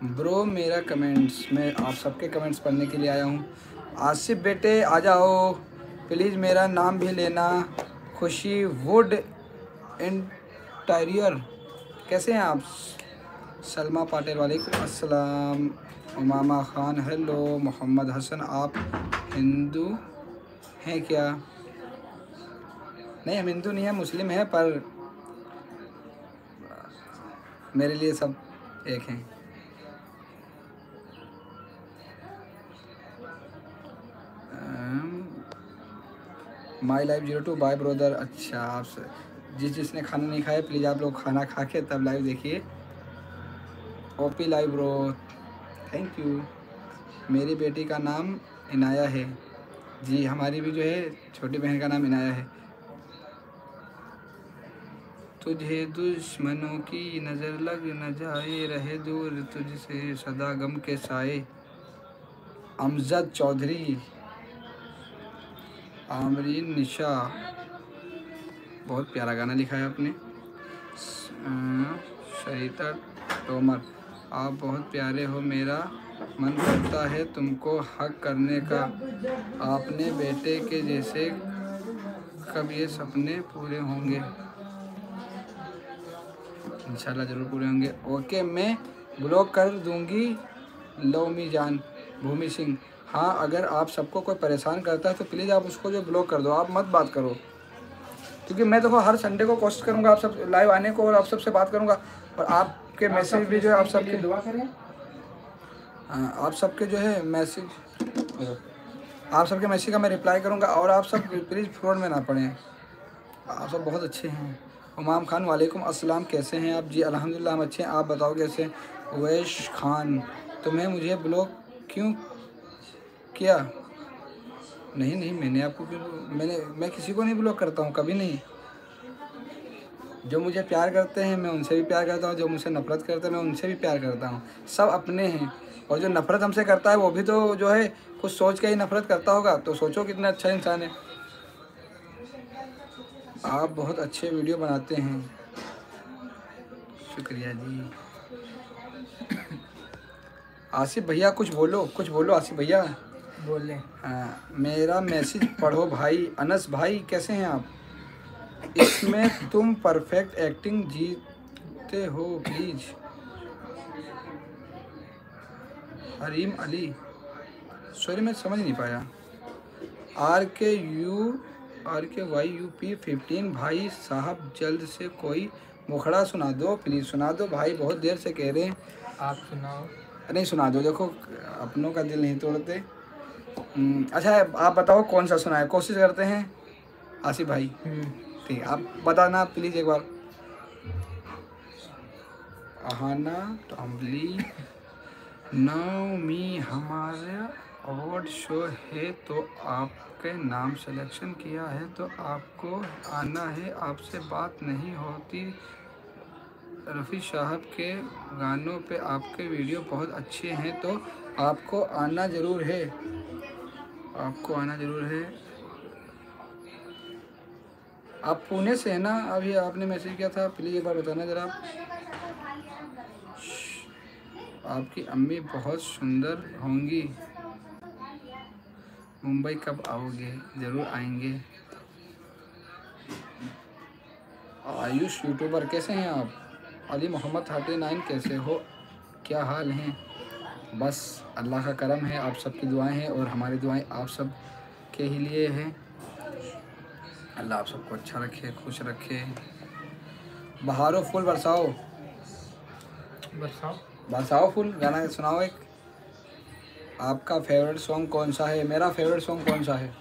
ब्रो मेरा कमेंट्स मैं आप सबके कमेंट्स पढ़ने के लिए आया हूँ। आसिफ बेटे आ जाओ। प्लीज़ मेरा नाम भी लेना। खुशी वुड इंटीरियर। कैसे हैं आप? सलमा पाटिल वालेकुम अस्सलाम। उमामा खान, हेलो। मोहम्मद हसन, आप हिंदू हैं क्या? नहीं, हम हिंदू नहीं हैं, मुस्लिम हैं, पर मेरे लिए सब एक हैं। My life zero two bye brother अच्छा आप जिस जिसने खाना नहीं खाया प्लीज़ आप लोग खाना खा के तब लाइव देखिए। OP live bro thank you मेरी बेटी का नाम इनाया है। जी, हमारी भी जो है, छोटी बहन का नाम इनाया है। तुझे दुश्मनों की नज़र लग न जाए, रहे दूर तुझसे सदा गम के साए। अमजद चौधरी। आमरीन निशा। बहुत प्यारा गाना लिखा है आपने। शरीता तोमर, आप बहुत प्यारे हो मेरा। मन करता है तुमको हक करने का। आपने बेटे के जैसे कब ये सपने पूरे होंगे? इंशाल्लाह ज़रूर पूरे होंगे। ओके, मैं ब्लॉक कर दूँगी। लवमी जान, भूमि सिंह। हाँ अगर आप सबको कोई परेशान करता है तो प्लीज़ आप उसको जो ब्लॉक कर दो। आप मत बात करो। क्योंकि मैं देखो हर संडे को कोशिश करूँगा आप सब लाइव आने को और आप सबसे बात करूँगा। और आपके मैसेज भी जो है आप सबके दुआ करें। हाँ आप सबके जो है मैसेज आप सबके मैसेज का मैं रिप्लाई करूँगा और आप सब प्लीज़ फ्रॉड में ना पड़ें। आप सब बहुत अच्छे हैं। उमाम खान वालेकुम अस्सलाम कैसे हैं आप? जी अल्हम्दुलिल्लाह हम अच्छे हैं। आप बताओ कैसे? हैं? उवैश खान तुम्हें मुझे ब्लॉक क्यों किया? नहीं नहीं, मैंने आपको मैंने, मैं किसी को नहीं ब्लॉक करता हूँ, कभी नहीं। जो मुझे प्यार करते हैं, मैं उनसे भी प्यार करता हूँ, जो मुझसे नफरत करते हैं, मैं उनसे भी प्यार करता हूँ। सब अपने हैं, और जो नफरत हमसे करता है, वो भी तो जो है, कुछ सोच के ही नफरत करता होगा। तो सोचो कितना अच्छा इंसान है। आप बहुत अच्छे वीडियो बनाते हैं। शुक्रिया जी। आसिफ भैया, कुछ बोलो कुछ बोलो, आसिफ भैया। बोले हाँ, मेरा मैसेज पढ़ो भाई। अनस भाई कैसे हैं आप? इसमें तुम परफेक्ट एक्टिंग जीते हो प्लीज़ हरीम अली। सॉरी मैं समझ नहीं पाया। R K U R K Y U P fifteen भाई साहब जल्द से कोई मुखड़ा सुना दो प्लीज़ सुना दो। भाई बहुत देर से कह रहे हैं। आप सुनाओ। नहीं सुना दो। देखो अपनों का दिल नहीं तोड़ते। अच्छा आप बताओ कौन सा सुना है कोशिश करते हैं। आसिफ भाई। हम्म, ठीक आप बताना प्लीज़ एक बार। अहाना टॉम्बली नाओमी हमारा अवार्ड शो है तो आपके नाम सिलेक्शन किया है तो आपको आना है। आपसे बात नहीं होती। रफ़ी साहब के गानों पे आपके वीडियो बहुत अच्छे हैं तो आपको आना ज़रूर है। आपको आना ज़रूर है। आप पुणे से है ना? अभी आपने मैसेज किया था, प्लीज़ एक बार बताना ज़रा। आपकी अम्मी बहुत सुंदर होंगी। मुंबई कब आओगे? ज़रूर आएँगे। आयुष यूट्यूबर कैसे हैं आप? अली मोहम्मद थर्टी नाइन कैसे हो? क्या हाल हैं? बस अल्लाह का करम है आप सबकी दुआएँ हैं और हमारी दुआएँ आप सब के ही लिए हैं। अल्लाह आप सबको अच्छा रखे खुश रखे। बहारो फूल बरसाओ। बरसाओ। बरसाओ फूल गाना सुनाओ एक। आपका फेवरेट सॉन्ग कौन सा है? मेरा फेवरेट सॉन्ग कौन सा है?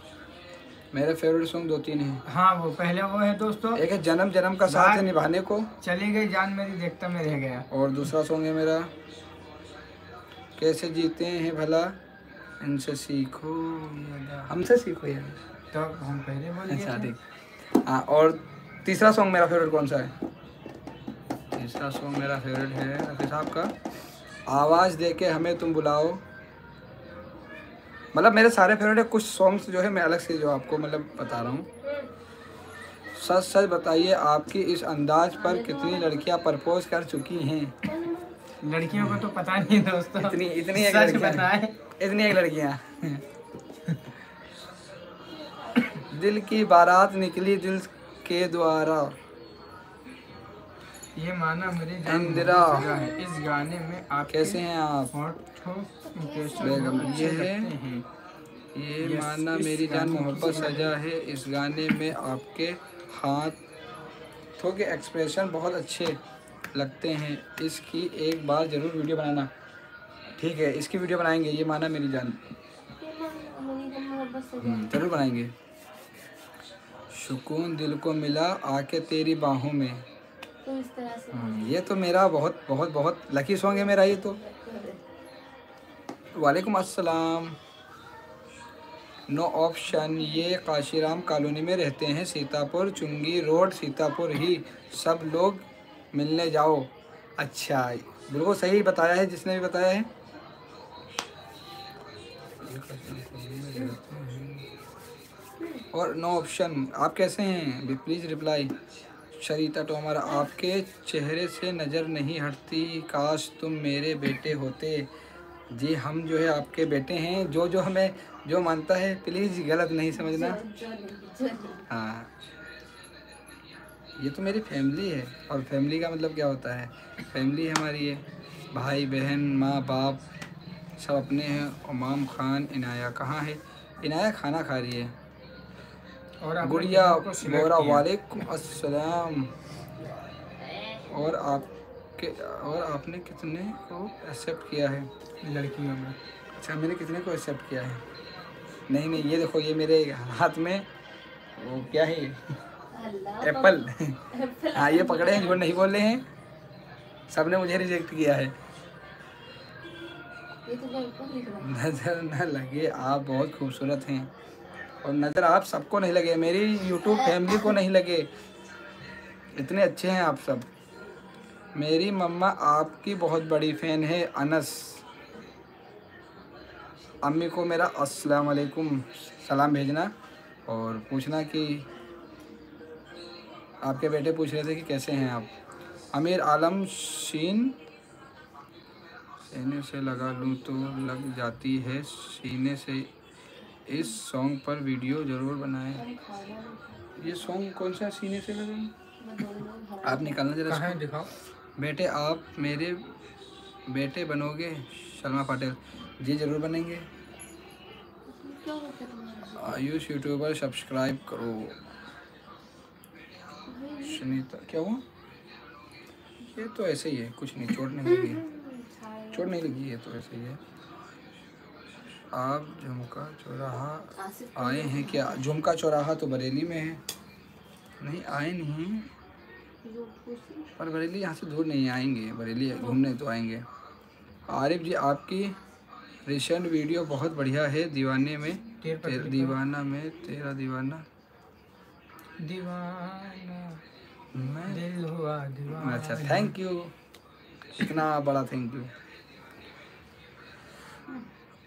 मेरे फेवरेट सॉन्ग दो तीन हैं। हाँ वो पहले वो है दोस्तों। एक है जन्म जन्म का साथ निभाने को। चली गई जान मेरी देखता में रह गया। और दूसरा सॉन्ग है मेरा। कैसे जीते हैं भला? इनसे सीखो हमसे सीखो यार तो हम पहले बोल अच्छा हाँ और तीसरा सॉन्ग मेरा फेवरेट कौन सा है? तीसरा सॉन्ग मेरा फेवरेट है रफी साहब का। आवाज़ दे के हमें तुम बुलाओ। मतलब मेरे सारे फेवरेट है कुछ सॉन्ग्स जो है मैं अलग से जो आपको मतलब बता रहा हूँ। सच सच बताइए आपकी इस अंदाज पर कितनी लड़कियाँ प्रपोज कर चुकी हैं? लड़कियों को तो पता नहीं दोस्तों। इतनी इतनी एक सच लड़कियाँ। इतनी एक लड़कियाँ। दिल की बारात निकली दिल के द्वारा। ये माना मेरी जान इंदिरा। इस गाने में आप कैसे हैं आप? बेगम, ये है? ये Yes, माना मेरी जान मोहब्बत सजा है। इस गाने में आपके हाथों के एक्सप्रेशन बहुत अच्छे लगते हैं। इसकी एक बार ज़रूर वीडियो बनाना। ठीक है इसकी वीडियो बनाएँगे ये माना मेरी जान। हम्म, ज़रूर बनाएँगे। सुकून दिल को मिला आके तेरी बाहों में। तो इस तरह से ये तो मेरा बहुत बहुत बहुत लकी सॉन्ग है मेरा ये तो। वालेकुम अस्सलाम। नो ऑप्शन ये काशीराम कॉलोनी में रहते हैं सीतापुर चुंगी रोड सीतापुर ही। सब लोग मिलने जाओ। अच्छा बिल्कुल सही बताया है जिसने भी बताया है। और नो ऑप्शन आप कैसे हैं? प्लीज़ रिप्लाई शरीता टोमर आपके चेहरे से नज़र नहीं हटती। काश तुम मेरे बेटे होते। जी हम जो है आपके बेटे हैं। जो जो हमें जो मानता है प्लीज़ गलत नहीं समझना। हाँ। ये तो मेरी फैमिली है। और फैमिली का मतलब क्या होता है? फैमिली हमारी है। भाई बहन माँ बाप सब अपने हैं। उमाम खान इनाया कहाँ है? इनाया खाना खा रही है। और गुड़िया बोरा वालेकुम अस्सलाम। और आपके और आपने कितने को एक्सेप्ट किया है? लड़कियों में। अच्छा मैंने कितने को एक्सेप्ट किया है? नहीं नहीं ये देखो ये मेरे हाथ में वो क्या है? एप्पल। हाँ ये पकड़े हैं जो नहीं बोल रहे हैं। सबने मुझे रिजेक्ट किया है। तो है नज़र न लगे आप बहुत खूबसूरत हैं। और नज़र आप सबको नहीं लगे मेरी यूट्यूब फैमिली को नहीं लगे। इतने अच्छे हैं आप सब। मेरी मम्मा आपकी बहुत बड़ी फ़ैन है अनस। अम्मी को मेरा अस्सलाम वालेकुम सलाम भेजना। और पूछना कि आपके बेटे पूछ रहे थे कि कैसे हैं आप? अमीर आलम शीन। सीने से लगा लूँ तो लग जाती है। सीने से इस सॉन्ग पर वीडियो ज़रूर बनाएँ। ये सॉन्ग कौन सा सीने से लगा आप निकालना जरा। दिखाओ। बेटे आप मेरे बेटे बनोगे? शर्मा पटेल। जी ज़रूर बनेंगे। आयुष यूट्यूबर सब्सक्राइब करो। सुनीता क्या हुआ? ये तो ऐसे ही है कुछ नहीं चोट नहीं लगी। चोट नहीं लगी है तो ऐसे ही है। आप झुमका चौराहा आए हैं क्या? झुमका चौराहा तो बरेली में है। नहीं आए नहीं। पर बरेली यहाँ से दूर नहीं आएँगे बरेली घूमने तो आएँगे। आरिफ जी आपकी रिसेंट वीडियो बहुत बढ़िया है दीवाने में। दीवाना में तेरा दीवाना। दीवाना। मैं दिल हुआ दीवाना अच्छा थैंक यू इतना बड़ा थैंक यू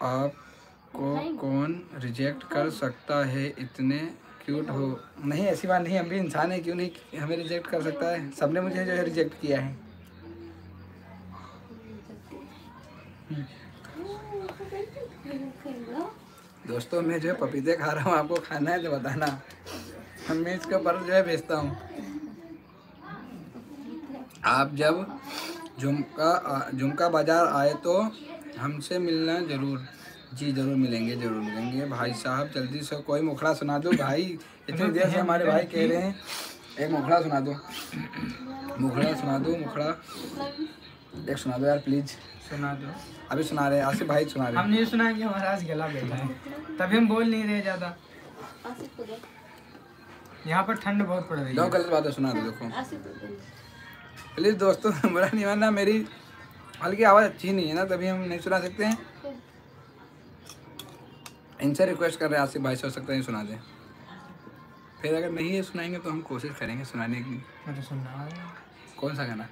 आप को कौन रिजेक्ट कर सकता है इतने क्यूट हो? नहीं ऐसी बात नहीं हम भी इंसान है क्यों नहीं हमें रिजेक्ट कर सकता है? सबने मुझे जो है रिजेक्ट किया है। दोस्तों मैं जो है पपीते खा रहा हूँ आपको खाना है तो बताना। हम मैं इसके ऊपर जो है बेचता हूँ। आप जब झुमका झुमका बाज़ार आए तो हमसे मिलना ज़रूर। जी ज़रूर मिलेंगे ज़रूर मिलेंगे। भाई साहब जल्दी से कोई मुखड़ा सुना दो। भाई इतनी देर से हमारे भाई कह रहे हैं। एक मुखड़ा सुना दो। मुखड़ा सुना दो मुखड़ा। एक सुना दो यार प्लीज़ सुना दो। अभी सुना रहे हैं आसिफ भाई सुना रहे हैं। हमने सुना कि हमारा आज गला बैठा है। तभी हम बोल नहीं रहे ज़्यादा। आसिफ को दो। यहाँ पर ठंड बहुत पड़ रही दो है गलत बातें सुना दो देखो। आसिफ को दो। प्लीज़ दोस्तों बुरा नहीं मानना मेरी हल्की आवाज़ अच्छी नहीं है ना तभी हम नहीं सुना सकते हैं। इनसे रिक्वेस्ट कर रहे हैं आसिफ भाई से हो सकता है सुना दें। फिर अगर नहीं ये सुनाएँगे तो हम कोशिश करेंगे सुनाने की। मैं तो सुना कौन सा गाना?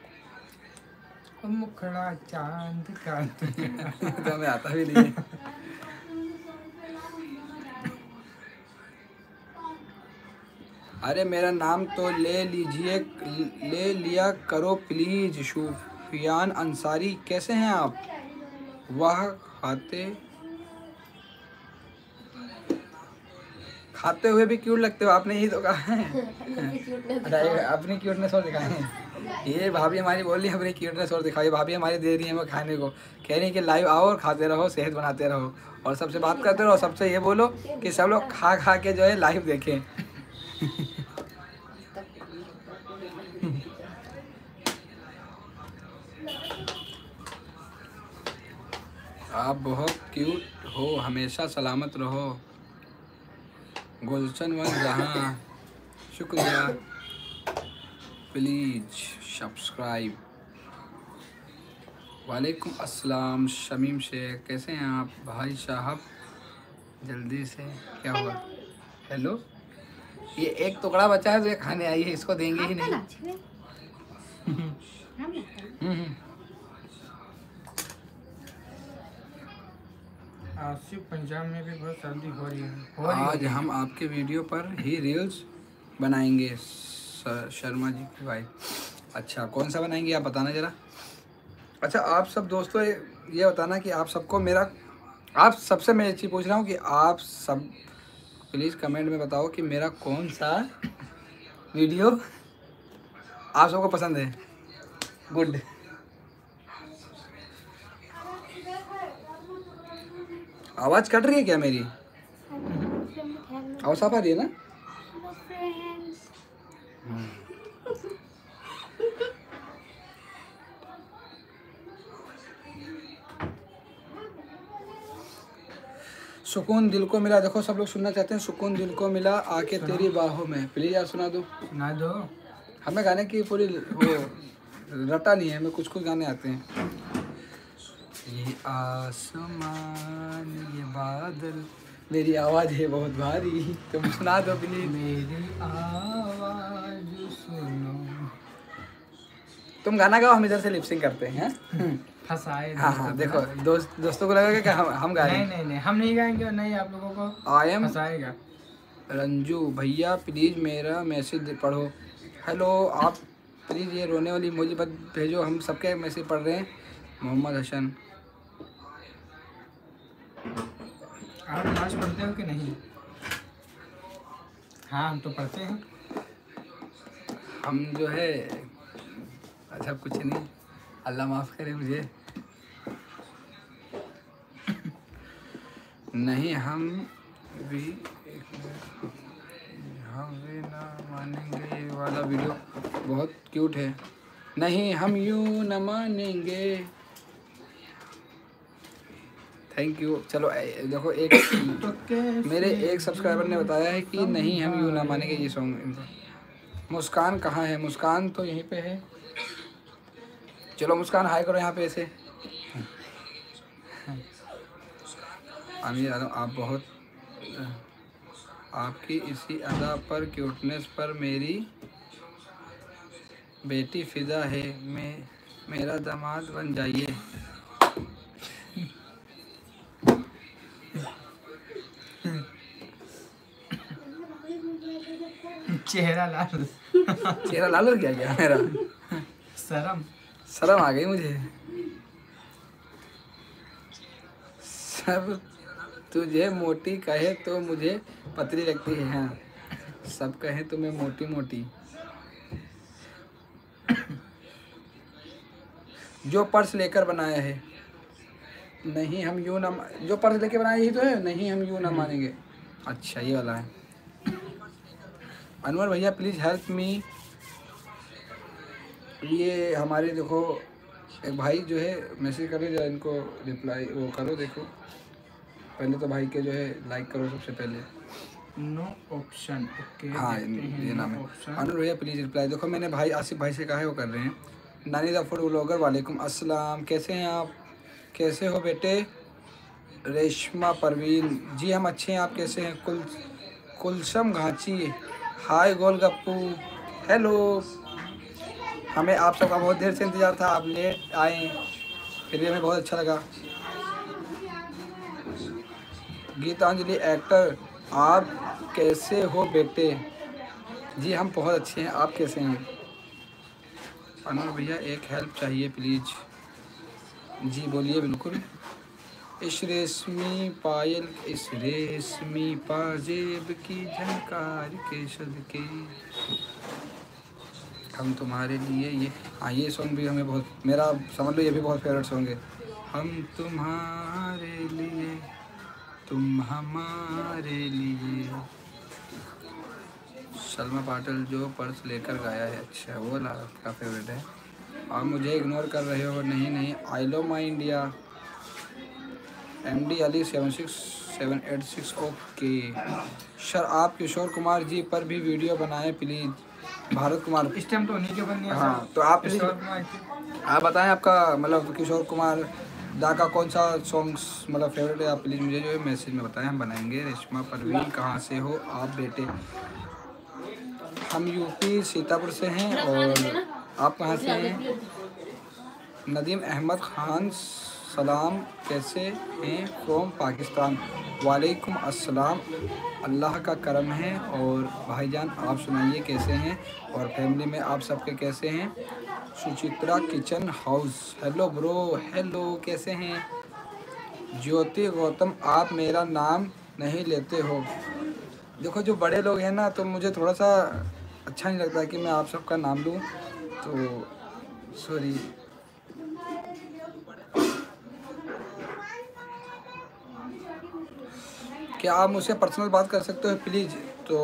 मुखड़ा चाँद का तो हमें आता भी नहीं है। अरे मेरा नाम तो ले लीजिए ले लिया करो प्लीज़ शूफियान अंसारी। कैसे हैं आप? वह खाते खाते हुए भी क्यूट लगते हो आपने यही तो कहा है। अरे अपनी क्यूटनेस और दिखाए। ये भाभी हमारी बोल रही है अपनी क्यूटनेस और दिखाई भाभी हमारी दे रही है हमें खाने को। कह रही है कि लाइव आओ और खाते रहो सेहत बनाते रहो। और सबसे बात करते रहो सबसे ये बोलो कि सब लोग खा खा के जो है लाइव देखें। आप बहुत क्यूट हो हमेशा सलामत रहो। गुलशन वन जहाँ। शुक्रिया। प्लीज़ सब्सक्राइब वालेकुम अस्सलाम शमीम शेख। कैसे हैं आप? भाई साहब जल्दी से क्या हुआ? हेलो ये एक टुकड़ा बचा है ये खाने आई है इसको देंगे ही नहीं। हम्म। पंजाब में भी बहुत सर्दी हो रही है। आज हम आपके वीडियो पर ही रील्स बनाएँगे शर्मा जी की भाई। अच्छा कौन सा बनाएँगे आप बताना ज़रा। अच्छा आप सब दोस्तों ये ये बताना कि आप सबको मेरा आप सबसे मैं ये चीज़ पूछ रहा हूँ कि आप सब प्लीज़ कमेंट में बताओ कि मेरा कौन सा वीडियो आप सबको पसंद है। गुड आवाज़ कट रही है क्या मेरी? आवाज़ साफ़ आ रही है ना? सुकून दिल को मिला देखो सब लोग सुनना चाहते हैं सुकून दिल को मिला आके तेरी बाहों में। प्लीज़ यार सुना दो। सुना दो। हमें गाने की पूरी वो रटा नहीं है हमें कुछ कुछ गाने आते हैं। ये आसमान ये बादल। मेरी आवाज़ है बहुत भारी। तुम सुना दो प्लीज़ मेरी आवाज़ सुनो। तुम गाना गाओ हम इधर से लिपसिंग करते हैं? फंसाए हाँ हाँ देखो दोस्त दोस्तों को लगेगा कि हम हम गा नहीं नहीं नहीं हम नहीं गाएँगे और नहीं आप लोगों को आई एम फंसाएगा। रंजू भैया प्लीज़ मेरा मैसेज पढ़ो। हेलो आप प्लीज़ ये रोने वाली मत भेजो हम सबके मैसेज पढ़ रहे हैं। मोहम्मद हसन। आप नमाज़ पढ़ते हो कि नहीं? हाँ हम तो पढ़ते हैं। हम जो है अच्छा कुछ नहीं। अल्लाह माफ़ करे मुझे। नहीं, हम भी हम भी ना मानेंगे वाला वीडियो। बहुत क्यूट है। नहीं, हम यूँ न मानेंगे। थैंक यू चलो देखो, एक मेरे एक सब्सक्राइबर ने बताया है कि नहीं, हम यूँ ना मानेंगे ये सॉन्ग मुस्कान कहाँ है? मुस्कान तो यहीं पे है। चलो, मुस्कान हाई करो यहाँ पे ऐसे। आमिर आलम आप बहुत, आपकी इसी अदा पर क्यूटनेस पर मेरी बेटी फिदा है। मैं, मेरा दामाद बन जाइए। चेहरा लाल। चेहरा लाल हो गया क्या? मेरा। शर्म। शर्म आ गई मुझे। सब तुझे मोटी कहे तो मुझे पतली लगती है। हाँ। सब कहे तो मैं मोटी मोटी। जो पर्स लेकर बनाया है। नहीं हम यूँ ना जो पर्स लेकर बनाया यही तो है? नहीं हम यूँ ना मानेंगे। अच्छा ये वाला है। अनवर भैया प्लीज़ हेल्प मी ये हमारे देखो एक भाई जो है मैसेज करो जरा इनको रिप्लाई वो करो देखो। पहले तो भाई के जो है लाइक करो सबसे पहले। नो ऑप्शन ओके हाँ ये नाम है। option। भैया प्लीज़ रिप्लाई देखो मैंने भाई आसिफ भाई से कहा है वो कर रहे हैं। नानी द फ़ूड ब्लॉगर वालेकुम अस्सलाम। कैसे हैं आप? कैसे हो बेटे? रेशमा परवीन। जी हम अच्छे हैं आप कैसे हैं? कुल कुलसम घाची। हाय गोलगप्पू। हेलो। हमें आप सबका बहुत देर से इंतज़ार था, आप लेट आए, फिर भी हमें बहुत अच्छा लगा। गीतांजलि एक्टर, आप कैसे हो बेटे? जी, हम बहुत अच्छे हैं, आप कैसे हैं? अनवर भैया, एक हेल्प चाहिए, प्लीज़। जी, बोलिए, बिल्कुल। इस रेशमी पायल, इस रेशमी पाजेब की झनकार के। सदके हम तुम्हारे लिए ये हाँ ये सॉन्ग भी हमें बहुत, मेरा, समझ लो ये भी बहुत फेवरेट सॉन्ग है। हम तुम्हारे लिए, तुम हमारे लिए। सलमा पाटिल जो पर्स लेकर गाया है अच्छा वो वाला आपका फेवरेट है। आप मुझे इग्नोर कर रहे हो, नहीं नहीं I love my India M D Ali seven six seven eight six okay sir आप किशोर कुमार जी पर भी वीडियो बनाएँ प्लीज़ भारत कुमार। इस टाइम तो उन्हीं के बन गया हाँ तो आप प्लीज़ किशोर कुमार आप बताएँ आपका मतलब किशोर कुमार दा का कौन सा सॉन्ग्स मतलब फेवरेट है? आप प्लीज़ मुझे जो है मैसेज में बताएँ हम बनाएँगे। रेशमा परवीन कहाँ से हो? आप बेटे। हम यूपी सीतापुर से हैं और आप कहाँ से हैं? नदीम अहमद खान सलाम, कैसे हैं फ्रॉम पाकिस्तान? वालेकुम अस्सलाम। अल्लाह का करम है और भाईजान, आप सुनाइए कैसे हैं और फैमिली में आप सबके कैसे हैं? Suchitra kitchen house. Hello bro, hello, कैसे हैं? ज्योति गौतम, आप मेरा नाम नहीं लेते हो। देखो, जो बड़े लोग हैं ना तो मुझे थोड़ा सा अच्छा नहीं लगता कि मैं आप सबका नाम लूँ। तो सॉरी क्या आप मुझसे पर्सनल बात कर सकते हो? प्लीज़ तो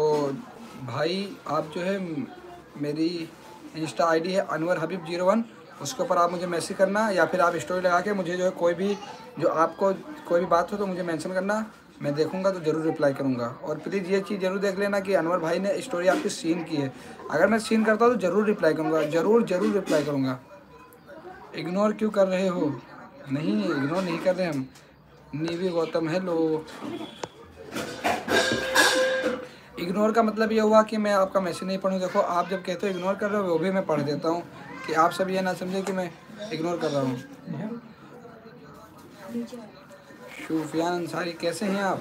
भाई, आप जो है, मेरी इंस्टा आईडी है अनवर हबीब ज़ीरो वन उसके ऊपर आप मुझे मैसेज करना या फिर आप स्टोरी लगा के मुझे जो है कोई भी, जो आपको कोई भी बात हो तो मुझे मेंशन करना। मैं देखूँगा तो ज़रूर रिप्लाई करूँगा। और प्लीज़ ये चीज़ ज़रूर देख लेना कि अनवर भाई ने स्टोरी आपकी सीन की है। अगर मैं सीन करता हूँ तो ज़रूर रिप्लाई करूँगा। ज़रूर ज़रूर रिप्लाई करूँगा। इग्नोर क्यों कर रहे हो? नहीं इग्नोर नहीं कर रहे हम। नीवी गौतम हेलो इग्नोर का मतलब ये हुआ कि मैं आपका मैसेज नहीं पढ़ूँ। देखो, आप जब कहते हो इग्नोर कर रहे हो, वो भी मैं पढ़ देता हूँ कि आप सब ये ना समझे कि मैं इग्नोर कर रहा हूँ। शूफियान अंसारी कैसे हैं आप?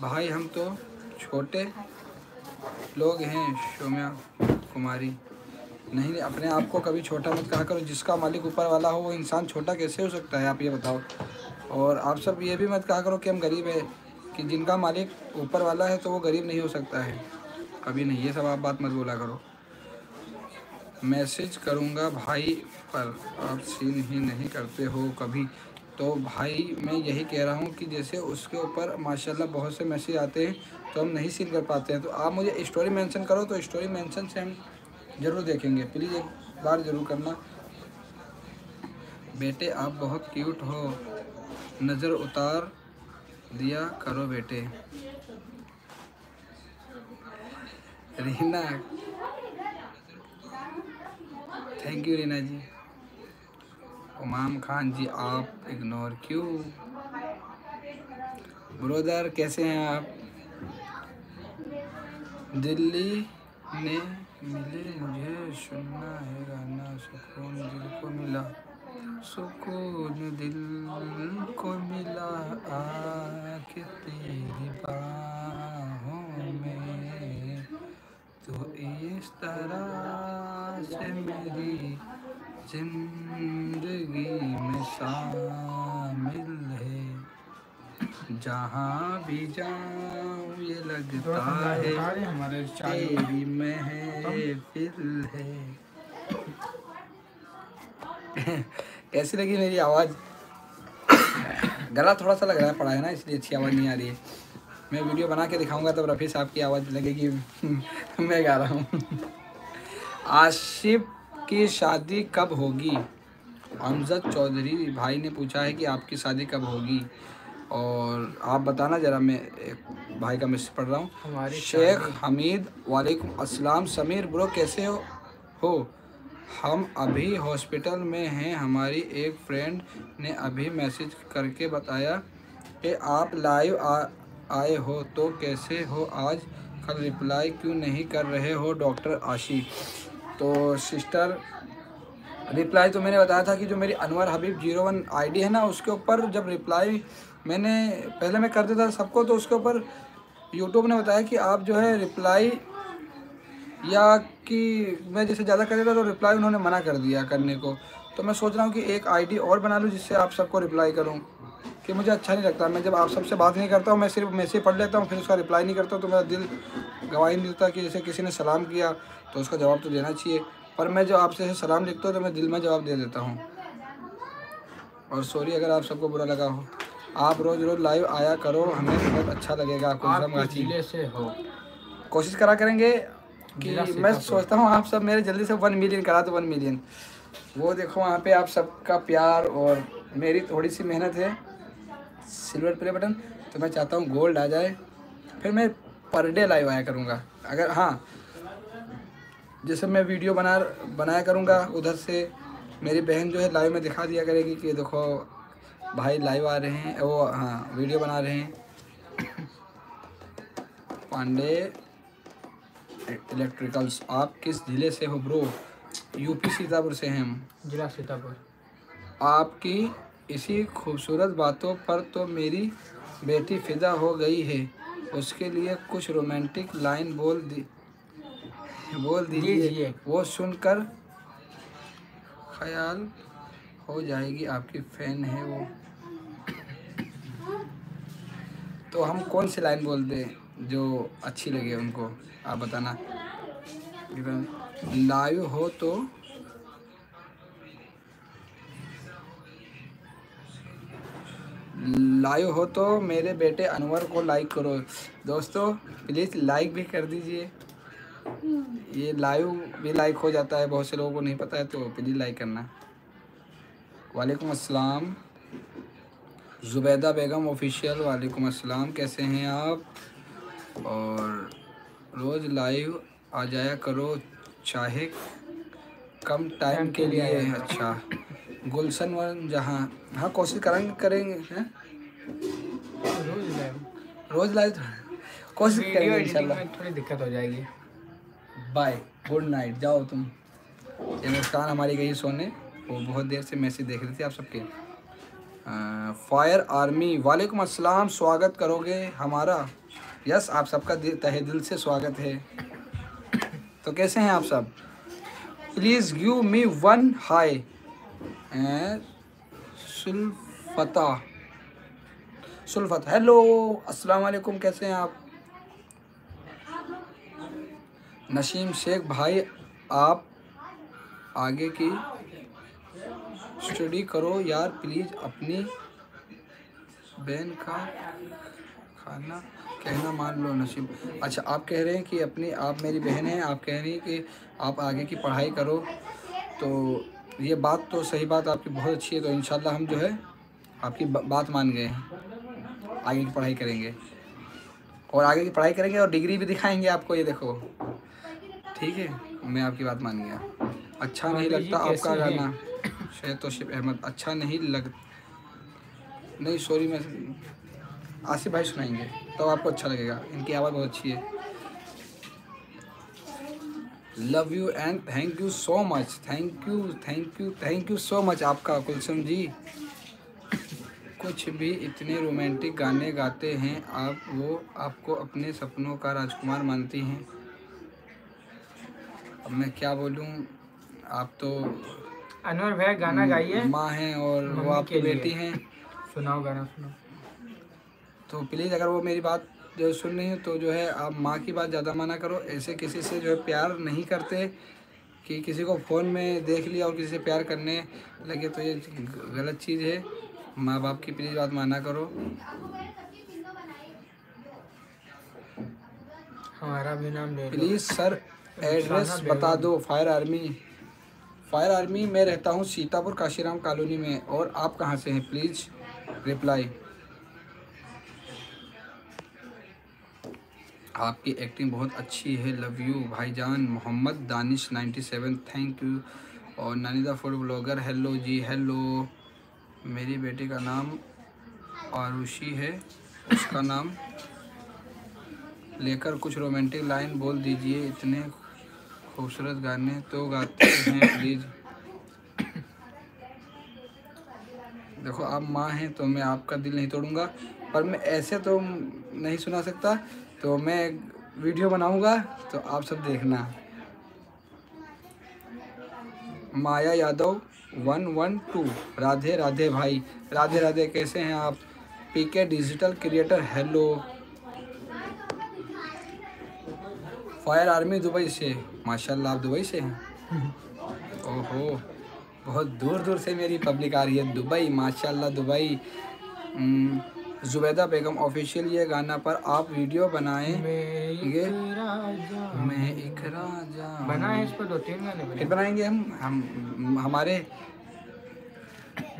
भाई, हम तो छोटे लोग हैं शोम्या कुमारी। नहीं, अपने आप को कभी छोटा मत कहा करो। जिसका मालिक ऊपर वाला हो, वो इंसान छोटा कैसे हो सकता है? आप ये बताओ। और आप सब ये भी मत कहा करो कि हम गरीब है। कि जिनका मालिक ऊपर वाला है तो वो गरीब नहीं हो सकता है। कभी नहीं, ये सब आप बात मत बोला करो। मैसेज करूँगा भाई पर आप सीन ही नहीं करते हो कभी। तो भाई, मैं यही कह रहा हूँ कि जैसे उसके ऊपर माशाल्लाह बहुत से मैसेज आते हैं तो हम नहीं सीन कर पाते हैं। तो आप मुझे स्टोरी मेंशन करो तो स्टोरी मेंशन से हम ज़रूर देखेंगे। प्लीज़ एक बार ज़रूर करना। बेटे, आप बहुत क्यूट हो। नज़र उतार। दिया करो बेटे। Reena. Thank you Reena ji. उमाम Khan ji, आप इग्नोर क्यों? ब्रोदर, कैसे हैं आप? दिल्ली ने मिले मुझे, सुनना है गाना, सुकून दिल को मिला। सुकून दिल को मिला आके तेरी बाहों में। तो इस तरह से मेरी ज़िंदगी में शामिल है। जहाँ भी जाऊँ ये लगता है तेरी महफिल है। कैसी लगी मेरी आवाज़। गला थोड़ा सा लग रहा है पड़ा है ना इसलिए अच्छी आवाज़ नहीं आ रही है। मैं वीडियो बना के दिखाऊँगा तब रफ़ी साहब की आवाज़ लगेगी। मैं गा रहा हूँ। आशिफ की शादी कब होगी? अमजद चौधरी भाई ने पूछा है कि आपकी शादी कब होगी। और आप बताना ज़रा मैं एक भाई का मैसेज पढ़ रहा हूँ। हमारी शेख हमीद वालेकुम अस्सलाम समीर ब्रो कैसे हो? हो। हम अभी हॉस्पिटल में हैं, हमारी एक फ्रेंड ने अभी मैसेज करके बताया कि आप लाइव आए हो तो कैसे हो आज? कल रिप्लाई क्यों नहीं कर रहे हो, डॉक्टर आशी? तो सिस्टर, रिप्लाई तो मैंने बताया था कि जो मेरी Anwar Habib zero one ID है ना, उसके ऊपर जब रिप्लाई मैंने, पहले मैं कर देता सबको तो उसके ऊपर यूट्यूब ने बताया कि आप जो है रिप्लाई या कि मैं जैसे ज़्यादा कर देता तो रिप्लाई उन्होंने मना कर दिया करने को। तो मैं सोच रहा हूँ कि एक आईडी और बना लूँ जिससे आप सबको रिप्लाई करूँ। कि मुझे अच्छा नहीं लगता। मैं जब आप सबसे बात नहीं करता हूँ मैं सिर्फ़ मैसेज पढ़ लेता हूँ फिर उसका रिप्लाई नहीं करता तो मेरा दिल गवाही नहीं देता कि जैसे किसी ने सलाम किया तो उसका जवाब तो देना चाहिए। पर मैं जब आपसे सलाम लिखता हूँ तो मैं दिल में जवाब दे देता हूँ। और सॉरी अगर आप सबको बुरा लगा हो। आप रोज़ रोज़ लाइव आया करो हमें बहुत अच्छा लगेगा। आप कुलसम किस गाची ज़िले से हो? कोशिश करा करेंगे कि मैं सोचता हूँ आप सब मेरे जल्दी से वन मिलियन करा दो वन मिलियन वो देखो वहाँ पे आप सबका प्यार और मेरी थोड़ी सी मेहनत है। सिल्वर प्ले बटन तो मैं चाहता हूँ गोल्ड आ जाए। फिर मैं पर डे लाइव आया करूँगा। अगर हाँ जैसे मैं वीडियो बना बनाया करूँगा उधर से मेरी बहन जो है लाइव में दिखा दिया करेगी कि देखो भाई लाइव आ रहे हैं वो हाँ वीडियो बना रहे हैं। पांडे इलेक्ट्रिकल्स आप किस ज़िले से हो ब्रो? यूपी सीतापुर से हैं हम। जिला सीतापुर। आपकी इसी खूबसूरत बातों पर तो मेरी बेटी फिदा हो गई है। उसके लिए कुछ रोमांटिक लाइन बोल दी बोल दीजिए। वो सुनकर ख्याल हो जाएगी आपकी फ़ैन है वो। तो हम कौन सी लाइन बोल दें जो अच्छी लगे उनको? आप बताना। लाइव हो तो लाइव हो तो मेरे बेटे अनवर को लाइक करो। दोस्तों प्लीज़ लाइक भी कर दीजिए। ये लाइव भी लाइक हो जाता है, बहुत से लोगों को नहीं पता है तो प्लीज़ लाइक करना। वालेकुम अस्सलाम। ज़ुबैदा बेगम ऑफिशियल वालेकुम अस्सलाम। कैसे हैं आप? और रोज़ लाइव आ जाया करो चाहे कम टाइम के लिए अच्छा। गुलशन वन जहाँ हाँ कोशिश करेंगे करेंगे हैं? रोज लाइव। रोज़ लाइव कोशिश करेंगे इंशाल्लाह। थोड़ी दिक्कत हो जाएगी। बाय। Good night. जाओ तुम। ये मुस्कान हमारी गई सोने। वो बहुत देर से मैसेज देख रही थी आप सबके। Fire army. वालेकुम अस्सलाम। स्वागत करोगे हमारा। यस, आप सबका तहे दिल से स्वागत है। तो कैसे हैं आप सब? Please give me one hi सुल्फता सुल्फत हेलो अस्सलाम वालेकुम कैसे हैं आप? नसीम शेख भाई, आप आगे की स्टडी करो यार प्लीज़ अपनी बहन का खाना कहना मान लो नसीब। अच्छा आप कह रहे हैं कि अपनी आप मेरी बहन हैं आप कह रही हैं कि आप आगे की पढ़ाई करो। तो ये बात तो सही बात आपकी बहुत अच्छी है तो इंशाल्लाह हम जो है आपकी बात मान गए हैं। आगे की पढ़ाई करेंगे। और आगे की पढ़ाई करेंगे और डिग्री भी दिखाएँगे आपको ये देखो। ठीक है मैं आपकी बात मान गया। अच्छा नहीं लगता आपका? गाना। शहद तोशिफ अहमद अच्छा नहीं लग नहीं सॉरी मैं आसिफ भाई सुनाएँगे तो आपको अच्छा लगेगा। इनकी आवाज़ बहुत अच्छी है। Love you and thank you so much thank you thank you thank you so much आपका कुलसम जी। कुछ भी इतने रोमांटिक गाने गाते हैं आप वो आपको अपने सपनों का राजकुमार मानती हैं। अब मैं क्या बोलूँ आप तो अनवर भाई गाना गाइए। माँ हैं और वो आपकी बेटी हैं। सुनाओ गाना सुनाओ। तो प्लीज़ अगर वो मेरी बात जो सुन रही है तो जो है आप माँ की बात ज़्यादा माना करो। ऐसे किसी से जो है प्यार नहीं करते कि किसी को फ़ोन में देख लिया और किसी से प्यार करने लगे तो ये गलत चीज़ है। माँ बाप की प्लीज़ बात माना करो। हमारा भी नाम ले प्लीज़ सर एड्रेस बता दो फायर आर्मी फायर आर्मी मैं रहता हूँ सीतापुर काशीराम कॉलोनी में और आप कहाँ से हैं? प्लीज़ रिप्लाई आपकी एक्टिंग बहुत अच्छी है। लव यू भाईजान मोहम्मद दानिश 97 थैंक यू और नानिदा फ़ूड ब्लॉगर हेलो जी हेलो मेरी बेटी का नाम आरुषि है। उसका नाम लेकर कुछ रोमांटिक लाइन बोल दीजिए। इतने खूबसूरत गाने तो गाते हैं प्लीज़ देखो, आप माँ हैं तो मैं आपका दिल नहीं तोड़ूँगा। पर मैं ऐसे तो नहीं सुना सकता। तो मैं वीडियो बनाऊँगा तो आप सब देखना। Maya Yadav, one one two. Radhe Radhe भाई। राधे राधे, कैसे हैं आप? PK digital creator, hello. Fire army Dubai से। माशाल्लाह, आप दुबई से हैं? ओहो, बहुत दूर दूर से मेरी पब्लिक आ रही है। दुबई, माशाल्लाह, दुबई। जुबैदा बेगम ऑफिशियल ये गाना पर आप वीडियो बनाएँ मैं ये एक राजा। मैं एक राजा। बना इस पर दो तीन गाने फिर बनाएँगे हम हम हमारे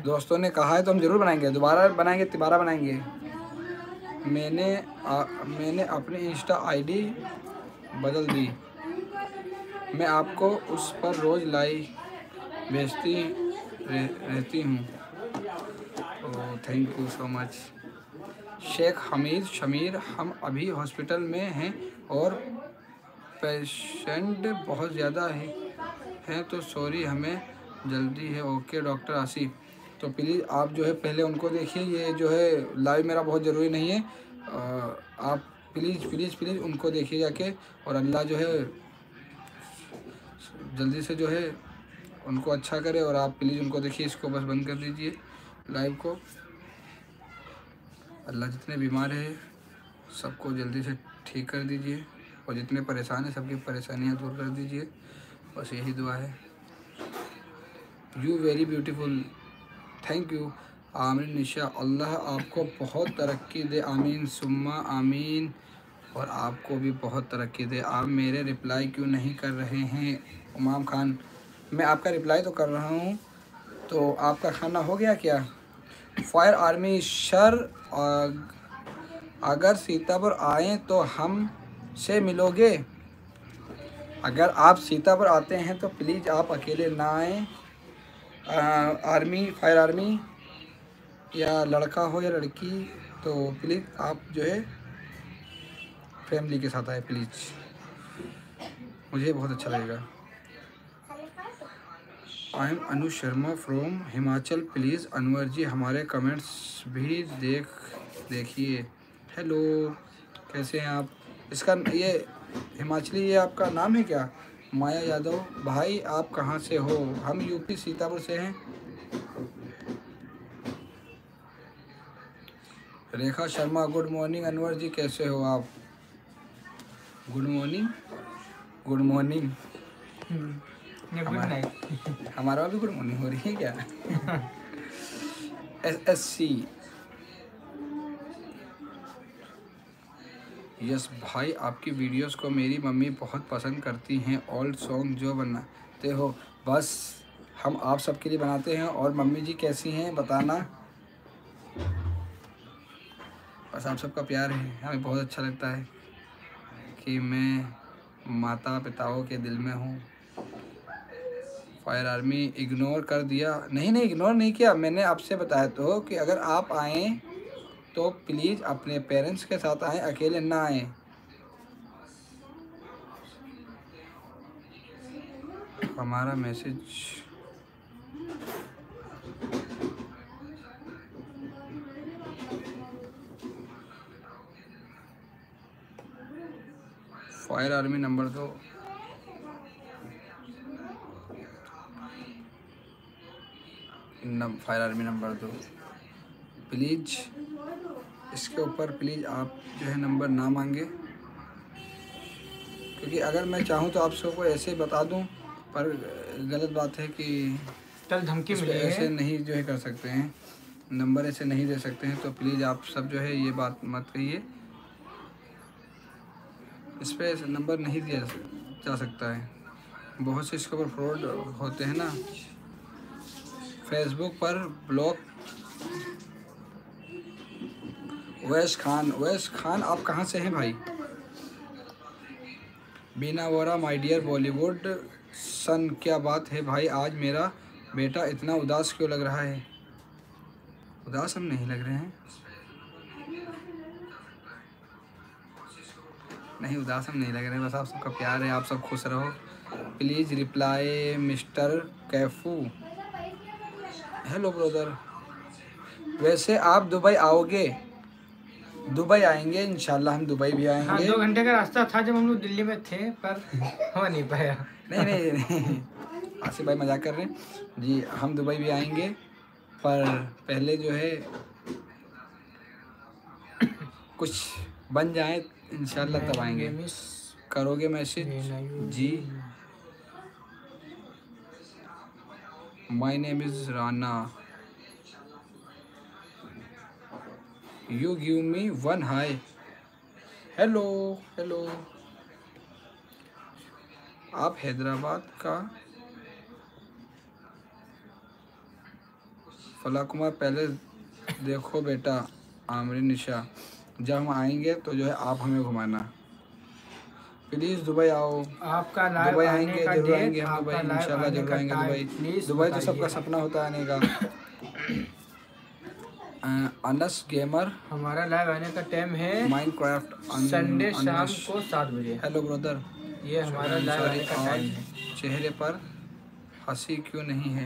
दोस्तों ने कहा है तो हम ज़रूर बनाएँगे। दोबारा बनाएँगे तिबारा बनाएँगे। मैंने आ, मैंने अपनी इंस्टा आईडी बदल दी। मैं आपको उस पर रोज़ लाई भेजती रह, रहती हूँ। ओह thank you so much Sheikh Hamid Shamir, हम अभी हॉस्पिटल में हैं और पेशेंट बहुत ज़्यादा है, हैं तो सॉरी हमें जल्दी है। ओके डॉक्टर आसिफ तो प्लीज़ आप जो है पहले उनको देखिए, ये जो है लाइव मेरा बहुत ज़रूरी नहीं है। आप प्लीज़ प्लीज़ प्लीज़ उनको देखिए जाके और अल्लाह जो है जल्दी से जो है उनको अच्छा करे और आप प्लीज़ उनको देखिए, इसको बस बंद कर दीजिए लाइव को। अल्लाह जितने बीमार है, सबको जल्दी से ठीक कर दीजिए और जितने परेशान हैं, सबकी परेशानियाँ दूर कर दीजिए। बस यही दुआ है। You very beautiful thank you आमीन निशा अल्लाह आपको बहुत तरक्की दे। आमीन, सुम्मा, आमीन। और आपको भी बहुत तरक्की दे। आप मेरे रिप्लाई क्यों नहीं कर रहे हैं, उमाम खान? मैं आपका रिप्लाई तो कर रहा हूँ। तो आपका खाना हो गया क्या? फायर आर्मी शर अग- अगर सीतापुर आए तो हम से मिलोगे? अगर आप सीतापुर आते हैं तो प्लीज़ आप अकेले ना आएँ। आर्मी, फायर आर्मी, या लड़का हो या लड़की तो प्लीज़ आप जो है फैमिली के साथ आए प्लीज़ मुझे बहुत अच्छा लगेगा। I am Anu Sharma from Himachal please Anwar ji हमारे कमेंट्स भी देख, देखिए। हेलो कैसे हैं आप? इसका ये हिमाचली, ये आपका नाम है क्या? माया यादव। भाई, आप कहाँ से हो? हम यूपी सीतापुर से हैं। रेखा शर्मा गुड मॉर्निंग अनवर जी, कैसे हो आप? Good morning good morning good night हमारा भी गुड मॉर्निंग हो रही है क्या? एस एस सी यस भाई आपकी वीडियोस को मेरी मम्मी बहुत पसंद करती हैं। ओल्ड सॉन्ग जो बनाते हो बस हम आप सबके लिए बनाते हैं। और मम्मी जी कैसी हैं बताना। बस आप सबका प्यार है। हमें बहुत अच्छा लगता है कि मैं माता पिताओं के दिल में हूँ। फायर आर्मी इग्नोर कर दिया। नहीं नहीं, इग्नोर नहीं किया। मैंने आपसे बताया तो कि अगर आप आएँ तो प्लीज़ अपने पेरेंट्स के साथ आएँ, अकेले ना आएँ। हमारा मैसेज फायर आर्मी नंबर दो। नम फायर आर्मी नंबर दो। प्लीज़ इसके ऊपर प्लीज़ आप जो है नंबर ना मांगे। क्योंकि अगर मैं चाहूँ तो आप सबको ऐसे ही बता दूँ पर गलत बात है कि कल धमकी मिली ऐसे है नहीं जो है कर सकते हैं। नंबर ऐसे नहीं दे सकते हैं तो प्लीज़ आप सब जो है ये बात मत कहिए। इस पर नंबर नहीं दिया जा सकता है। बहुत से इसके ऊपर फ्रॉड होते हैं ना। फेसबुक पर ब्लॉग वैस खान वैस खान, आप कहाँ से हैं भाई? Bina Vora my dear Bollywood son क्या बात है भाई? आज मेरा बेटा इतना उदास क्यों लग रहा है? उदास हम नहीं लग रहे हैं। नहीं, उदास हम नहीं लग रहे हैं, बस आप सबका प्यार है, आप सब खुश रहो। Please reply mister Kaifu hello brother वैसे आप दुबई आओगे? दुबई आएँगे इंशाल्लाह हम दुबई भी आएँगे हाँ आएँगे। दो घंटे का रास्ता था जब हम लोग दिल्ली में थे पर हो नहीं पाया। नहीं नहीं नहीं। आसिफ भाई मज़ाक कर रहे हैं। जी हम दुबई भी आएँगे पर पहले जो है कुछ बन जाए इंशाल्लाह तब आएँगे। मिस करोगे message? Ji. My name is Rana you give me one hi hello hello आप हैदराबाद का फला कुमार पहले देखो बेटा, आमरी निशा। जब हम आएँगे तो जो है आप हमें घुमाना। प्लीज़ दुबई आओ। आपका दुबई आएँगे ज़रूर आएँगे हम दुबई इंशाल्लाह ज़रूर आएँगे दुबई। दुबई तो सबका सपना होता है आने का। अनस गेमर हमारा लाइव आने का टाइम है माइनक्राफ्ट संडे शाम को सात बजे। हेलो ब्रदर ये हमारा लाइव आने का टाइम है। चेहरे पर हँसी क्यों नहीं है?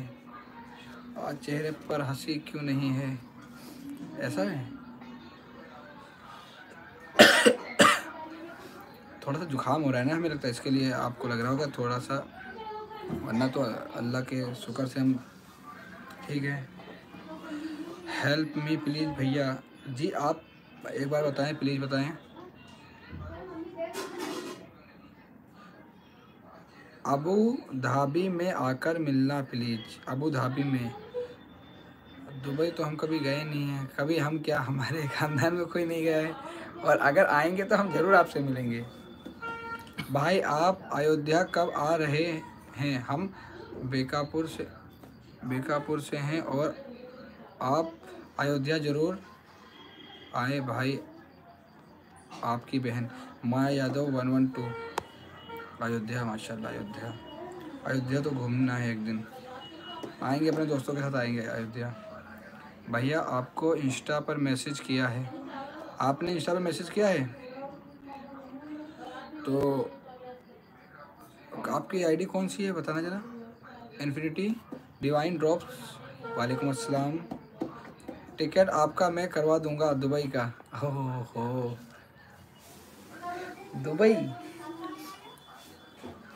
आज चेहरे पर हँसी क्यों नहीं है? ऐसा है? थोड़ा सा जुकाम हो रहा है ना, हमें लगता है इसके लिए आपको लग रहा होगा थोड़ा सा, वरना तो अल्लाह के शुक्र से हम ठीक है। हेल्प मी प्लीज़ भैया। जी, आप एक बार बताएँ प्लीज़ बताएँ। अबू धाबी में आकर मिलना प्लीज़ अबू धाबी में। दुबई तो हम कभी गए नहीं हैं। कभी हम क्या, हमारे ख़ानदान में कोई नहीं गया है। और अगर आएँगे तो हम ज़रूर आपसे मिलेंगे। भाई, आप अयोध्या कब आ रहे हैं? हम बेकापुर से बेकापुर से हैं और आप अयोध्या ज़रूर आए भाई, आपकी बहन। Maya Yadav one one two. Ayodhya, माशाल्लाह, अयोध्या। अयोध्या तो घूमना है एक दिन। आएँगे, अपने दोस्तों के साथ आएँगे अयोध्या। भैया, आपको इंस्टा पर मैसेज किया है। आपने इंस्टा पर मैसेज किया है? तो आपकी आईडी कौन सी है? बताना जरा। इन्फिनिटी डिवाइन ड्रॉप्स वालेकुम अस्सलाम। टिकट आपका मैं करवा दूँगा दुबई का। हो हो दुबई?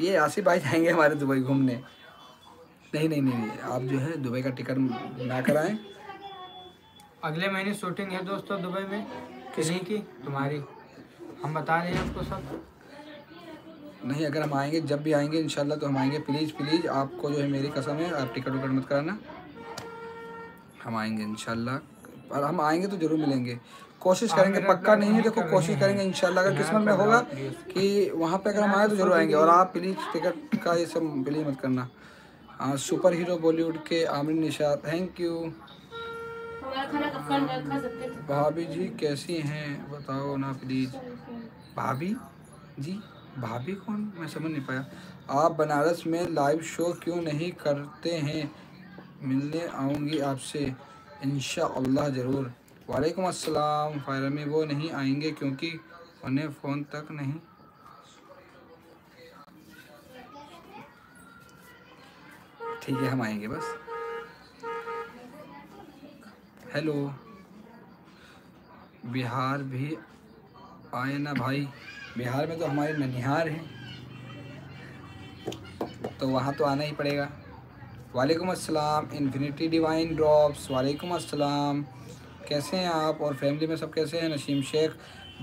ये आसिफ भाई जाएँगे हमारे दुबई घूमने। नहीं नहीं नहीं आप जो है दुबई का टिकट ना कराएँ। अगले महीने शूटिंग है दोस्तों दुबई में। किसी की? तुम्हारी। हम बता रहे हैं आपको सब। नहीं अगर हम आएँगे जब भी आएँगे इंशाल्लाह तो हम आएँगे। प्लीज़ प्लीज़ आपको जो है मेरी कसम है आप टिकट विकट मत कराना। हम आएँगे इंशाल्लाह। और हम आएँगे तो ज़रूर मिलेंगे। कोशिश करेंगे पक्का नहीं है देखो कोशिश करेंगे हैं। इंशाल्लाह। अगर किस्मत में होगा कि वहाँ पे अगर हम आए तो ज़रूर आएँगे। और आप प्लीज़ टिकट का ये सब प्लीज़ मत करना। हाँ सुपर हीरो बॉलीवुड के आमिर निशा थैंक यू। भाभी जी कैसी हैं? बताओ ना प्लीज़। भाभी जी? भाभी कौन? मैं समझ नहीं पाया। आप बनारस में लाइव शो क्यों नहीं करते हैं? मिलने आऊँगी आपसे, इंशाअल्लाह ज़रूर। वालेकुम अस्सलाम। फायर में वो नहीं आएँगे क्योंकि उन्हें फ़ोन तक नहीं। ठीक है, हम आएँगे बस। हेलो बिहार भी आए ना भाई? बिहार में तो हमारे ननिहार हैं। तो वहाँ तो आना ही पड़ेगा। वालेकुम अस्सलाम इन्फिनिटी डिवाइन ड्रॉप्स वालेकुम अस्सलाम। कैसे हैं आप और फैमिली में सब कैसे हैं? नसीम शेख।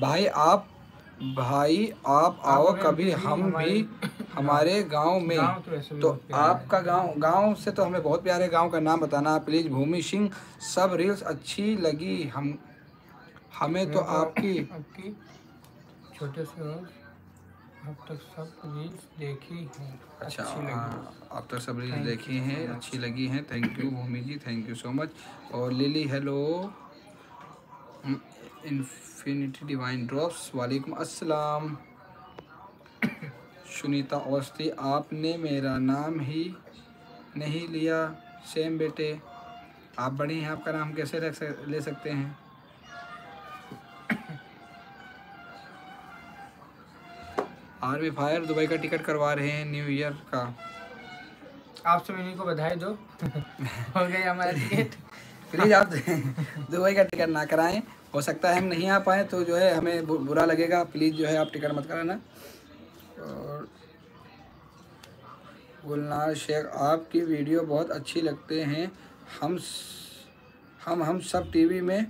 भाई आप भाई आप आओ कभी हम भी हमारे- गाँव में। तो तो। आपका गाँव गाँव से तो हमें बहुत प्यारे गाँव का नाम बताना प्लीज़ भूमि सिंह सब रील्स अच्छी लगी। हम हमें तो आपकी आपकी छोटे से और अब तक सब रील्स देखी हैं। अच्छा अच्छी लगी। हाँ, आप तो सब रील्स देखी हैं अच्छी लगी हैं। Thank you Bhumi ji thank you so much और Lily hello infinity divine drops वालेकुम अस्सलाम। सुनीता अवस्थी आपने मेरा नाम ही नहीं लिया। सेम बेटे। आप बड़े हैं आपका नाम कैसे रख सक, ले सकते हैं? आर्मी फायर दुबई का टिकट करवा रहे हैं न्यू ईयर का। आप सब इन्हीं को बधाई दो। हो गई हमारी टिकट। प्लीज़ आप दुबई का टिकट ना कराएँ। हो सकता है हम नहीं आ पाए तो जो है हमें बुरा लगेगा। प्लीज़ जो है आप टिकट मत कराना। और गुलनार शेख आपकी वीडियो बहुत अच्छी लगते हैं। हम हम हम सब टीवी में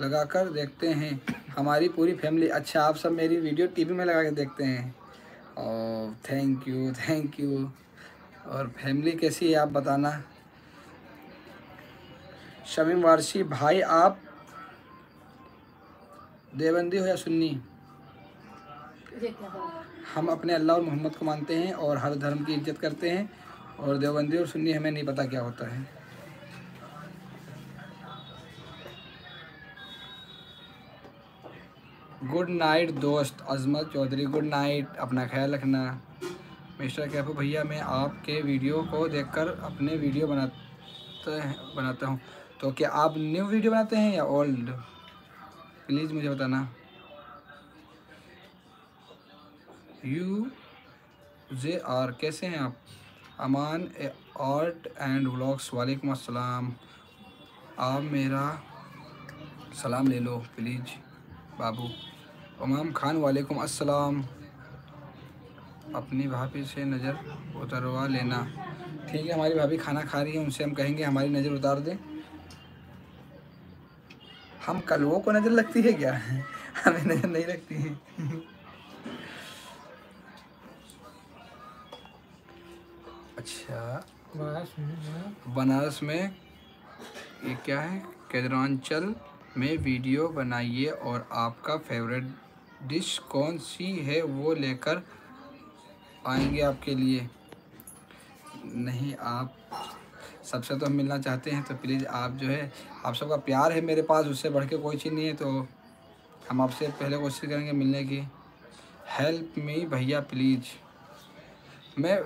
लगाकर देखते हैं। हमारी पूरी फैमिली अच्छा आप सब मेरी वीडियो टीवी में लगा के देखते हैं। और थैंक यू थैंक यू और फैमिली कैसी है आप बताना? शमीम वारसी, भाई आप देवबंदी हो या सुन्नी? हम अपने अल्लाह और मोहम्मद को मानते हैं और हर धर्म की इज़्ज़त करते हैं और देवबंदी और सुन्नी हमें नहीं पता क्या होता है। गुड नाइट दोस्त अजमत चौधरी। गुड नाइट अपना ख्याल रखना। मिस्टर कैफू भैया, मैं आपके वीडियो को देखकर अपने वीडियो बनाते हैं, बनाता हूँ। तो क्या आप न्यू वीडियो बनाते हैं या ओल्ड प्लीज़ मुझे बताना। यू जे, आर, कैसे हैं आप? अमान आर्ट एंड व्लॉग्स, वालेकुम अस्सलाम। आप मेरा सलाम ले लो प्लीज़ बाबू। उमाम खान वालेकुम अस्सलाम। अपनी भाभी से नज़र उतरवा लेना। ठीक है हमारी भाभी खाना खा रही है उनसे हम कहेंगे हमारी नज़र उतार दें। हम कलवों को नज़र लगती है क्या? हमें नज़र नहीं लगती है। अच्छा। बस सुनिए। बनारस। में ये क्या है? केदरांचल में वीडियो बनाइए और आपका फेवरेट डिश कौन सी है वो लेकर आएँगे आपके लिए? नहीं, आप सबसे तो हम मिलना चाहते हैं तो प्लीज़ आप जो है, आप सबका प्यार है मेरे पास, उससे बढ़ के कोई चीज़ नहीं है तो हम आपसे पहले कोशिश करेंगे मिलने की। हेल्प मी भैया प्लीज़ मैं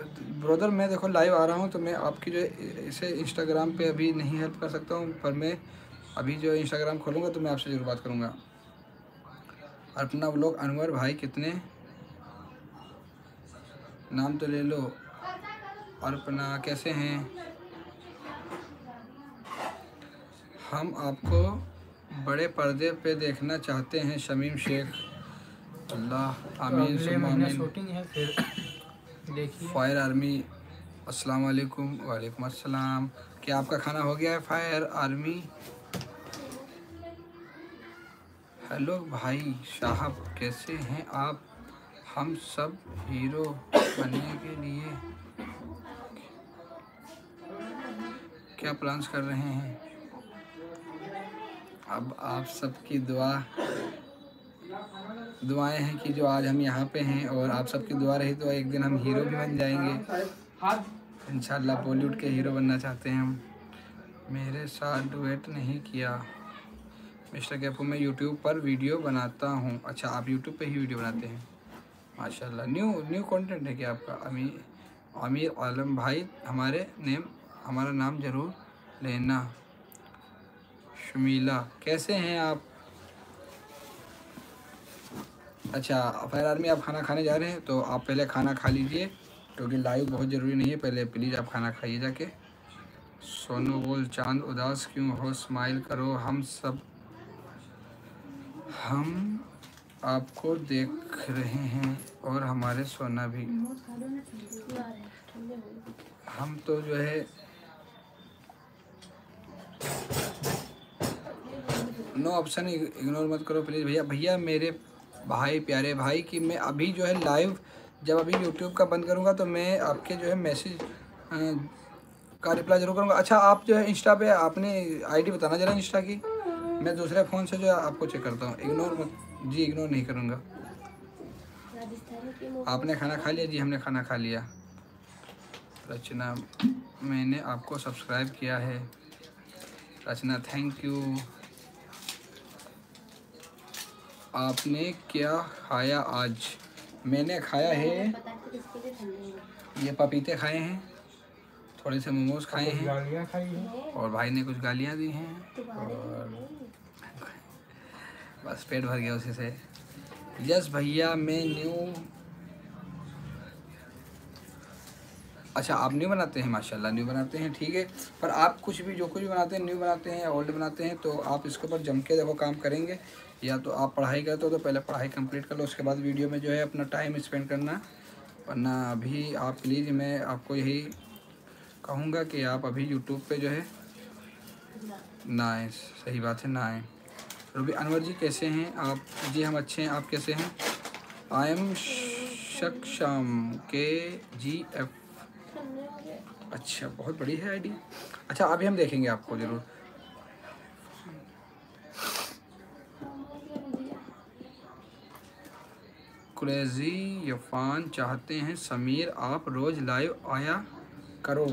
ब्रदर मैं देखो लाइव आ रहा हूँ तो मैं आपकी जो इसे इंस्टाग्राम पे अभी नहीं हेल्प कर सकता हूँ, पर मैं अभी जो इंस्टाग्राम खोलूँगा तो मैं आपसे ज़रूर बात करूँगा। और अपना लोग अनवर भाई कितने? नाम तो ले लो। और अपना कैसे हैं? हम आपको बड़े पर्दे पे देखना चाहते हैं शमीम शेख। अल्लाह तो आमीन आमीन। शूटिंग है फिर देखिए। फायर आर्मी अस्सलाम वालेकुम वालेकुम अस्सलाम। क्या आपका खाना हो गया है फायर आर्मी? हेलो भाई साहब, कैसे हैं आप? हम सब हीरो बनने के लिए क्या प्लान्स कर रहे हैं? अब आप सबकी दुआ, दुआएँ हैं कि जो आज हम यहाँ पे हैं और आप सबकी दुआ रही तो एक दिन हम हीरो भी बन जाएँगे। इंशाल्लाह बॉलीवुड के हीरो बनना चाहते हैं हम। मेरे साथ डुएट नहीं किया। मिस्टर कैफू मैं यूट्यूब पर वीडियो बनाता हूँ। अच्छा आप यूट्यूब पे ही वीडियो बनाते हैं? माशाल्लाह न्यू न्यू कंटेंट है क्या आपका? अमीर आमिर आलम भाई, हमारे नेम हमारा नाम ज़रूर लेना। शमीला, कैसे हैं आप? अच्छा फायर आर्मी आप खाना खाने जा रहे हैं तो आप पहले खाना खा लीजिए, क्योंकि लाइव बहुत ज़रूरी नहीं है, पहले प्लीज़ आप खाना खाइए जाके। सोनू बोल, चाँद उदास क्यों हो? स्माइल करो, हम सब हम आपको देख रहे हैं और हमारे सोना भी। हम तो जो है नो ऑप्शन, इग्नोर मत करो प्लीज़ भैया भैया, मेरे भाई, प्यारे भाई, कि मैं अभी जो है लाइव जब अभी यूट्यूब का बंद करूँगा तो मैं आपके जो है मैसेज का रिप्लाई ज़रूर करूँगा। अच्छा आप जो है इंस्टा पे आपने आईडी बताना जरा इंस्टा की। मैं दूसरे फ़ोन से जो है आपको चेक करता हूँ इग्नोर मत जी इग्नोर नहीं करूँगा। आपने खाना खा लिया? जी हमने खाना खा लिया। रचना मैंने आपको सब्सक्राइब किया है। रचना थैंक यू आपने क्या खाया आज? मैंने खाया है ये पपीते खाए हैं थोड़े से मोमोज खाए हैं और भाई ने कुछ गालियाँ दी हैं और बस पेट भर गया उसी से। यस भैया, मैं न्यू अच्छा आप न्यू बनाते हैं, माशाल्लाह न्यू बनाते हैं, ठीक है। पर आप कुछ भी, जो कुछ भी बनाते हैं न्यू बनाते हैं या ओल्ड बनाते हैं तो आप इसके ऊपर जम के देखो काम करेंगे। या तो आप पढ़ाई करते हो तो पहले पढ़ाई कंप्लीट कर लो, उसके बाद वीडियो में जो है अपना टाइम स्पेंड करना। वरना अभी आप प्लीज़ मैं आपको यही कहूँगा कि आप अभी यूट्यूब पे जो है ना आए, सही बात है, ना आए। रूबी अनवर जी कैसे हैं? आप, जी हम अच्छे हैं। आप कैसे हैं? आई एम सक्षम के जी एफ़ अच्छा बहुत बड़ी है आईडी। अच्छा अभी हम देखेंगे आपको ज़रूर। क्रेजी यफान चाहते हैं समीर, आप रोज़ लाइव आया करो।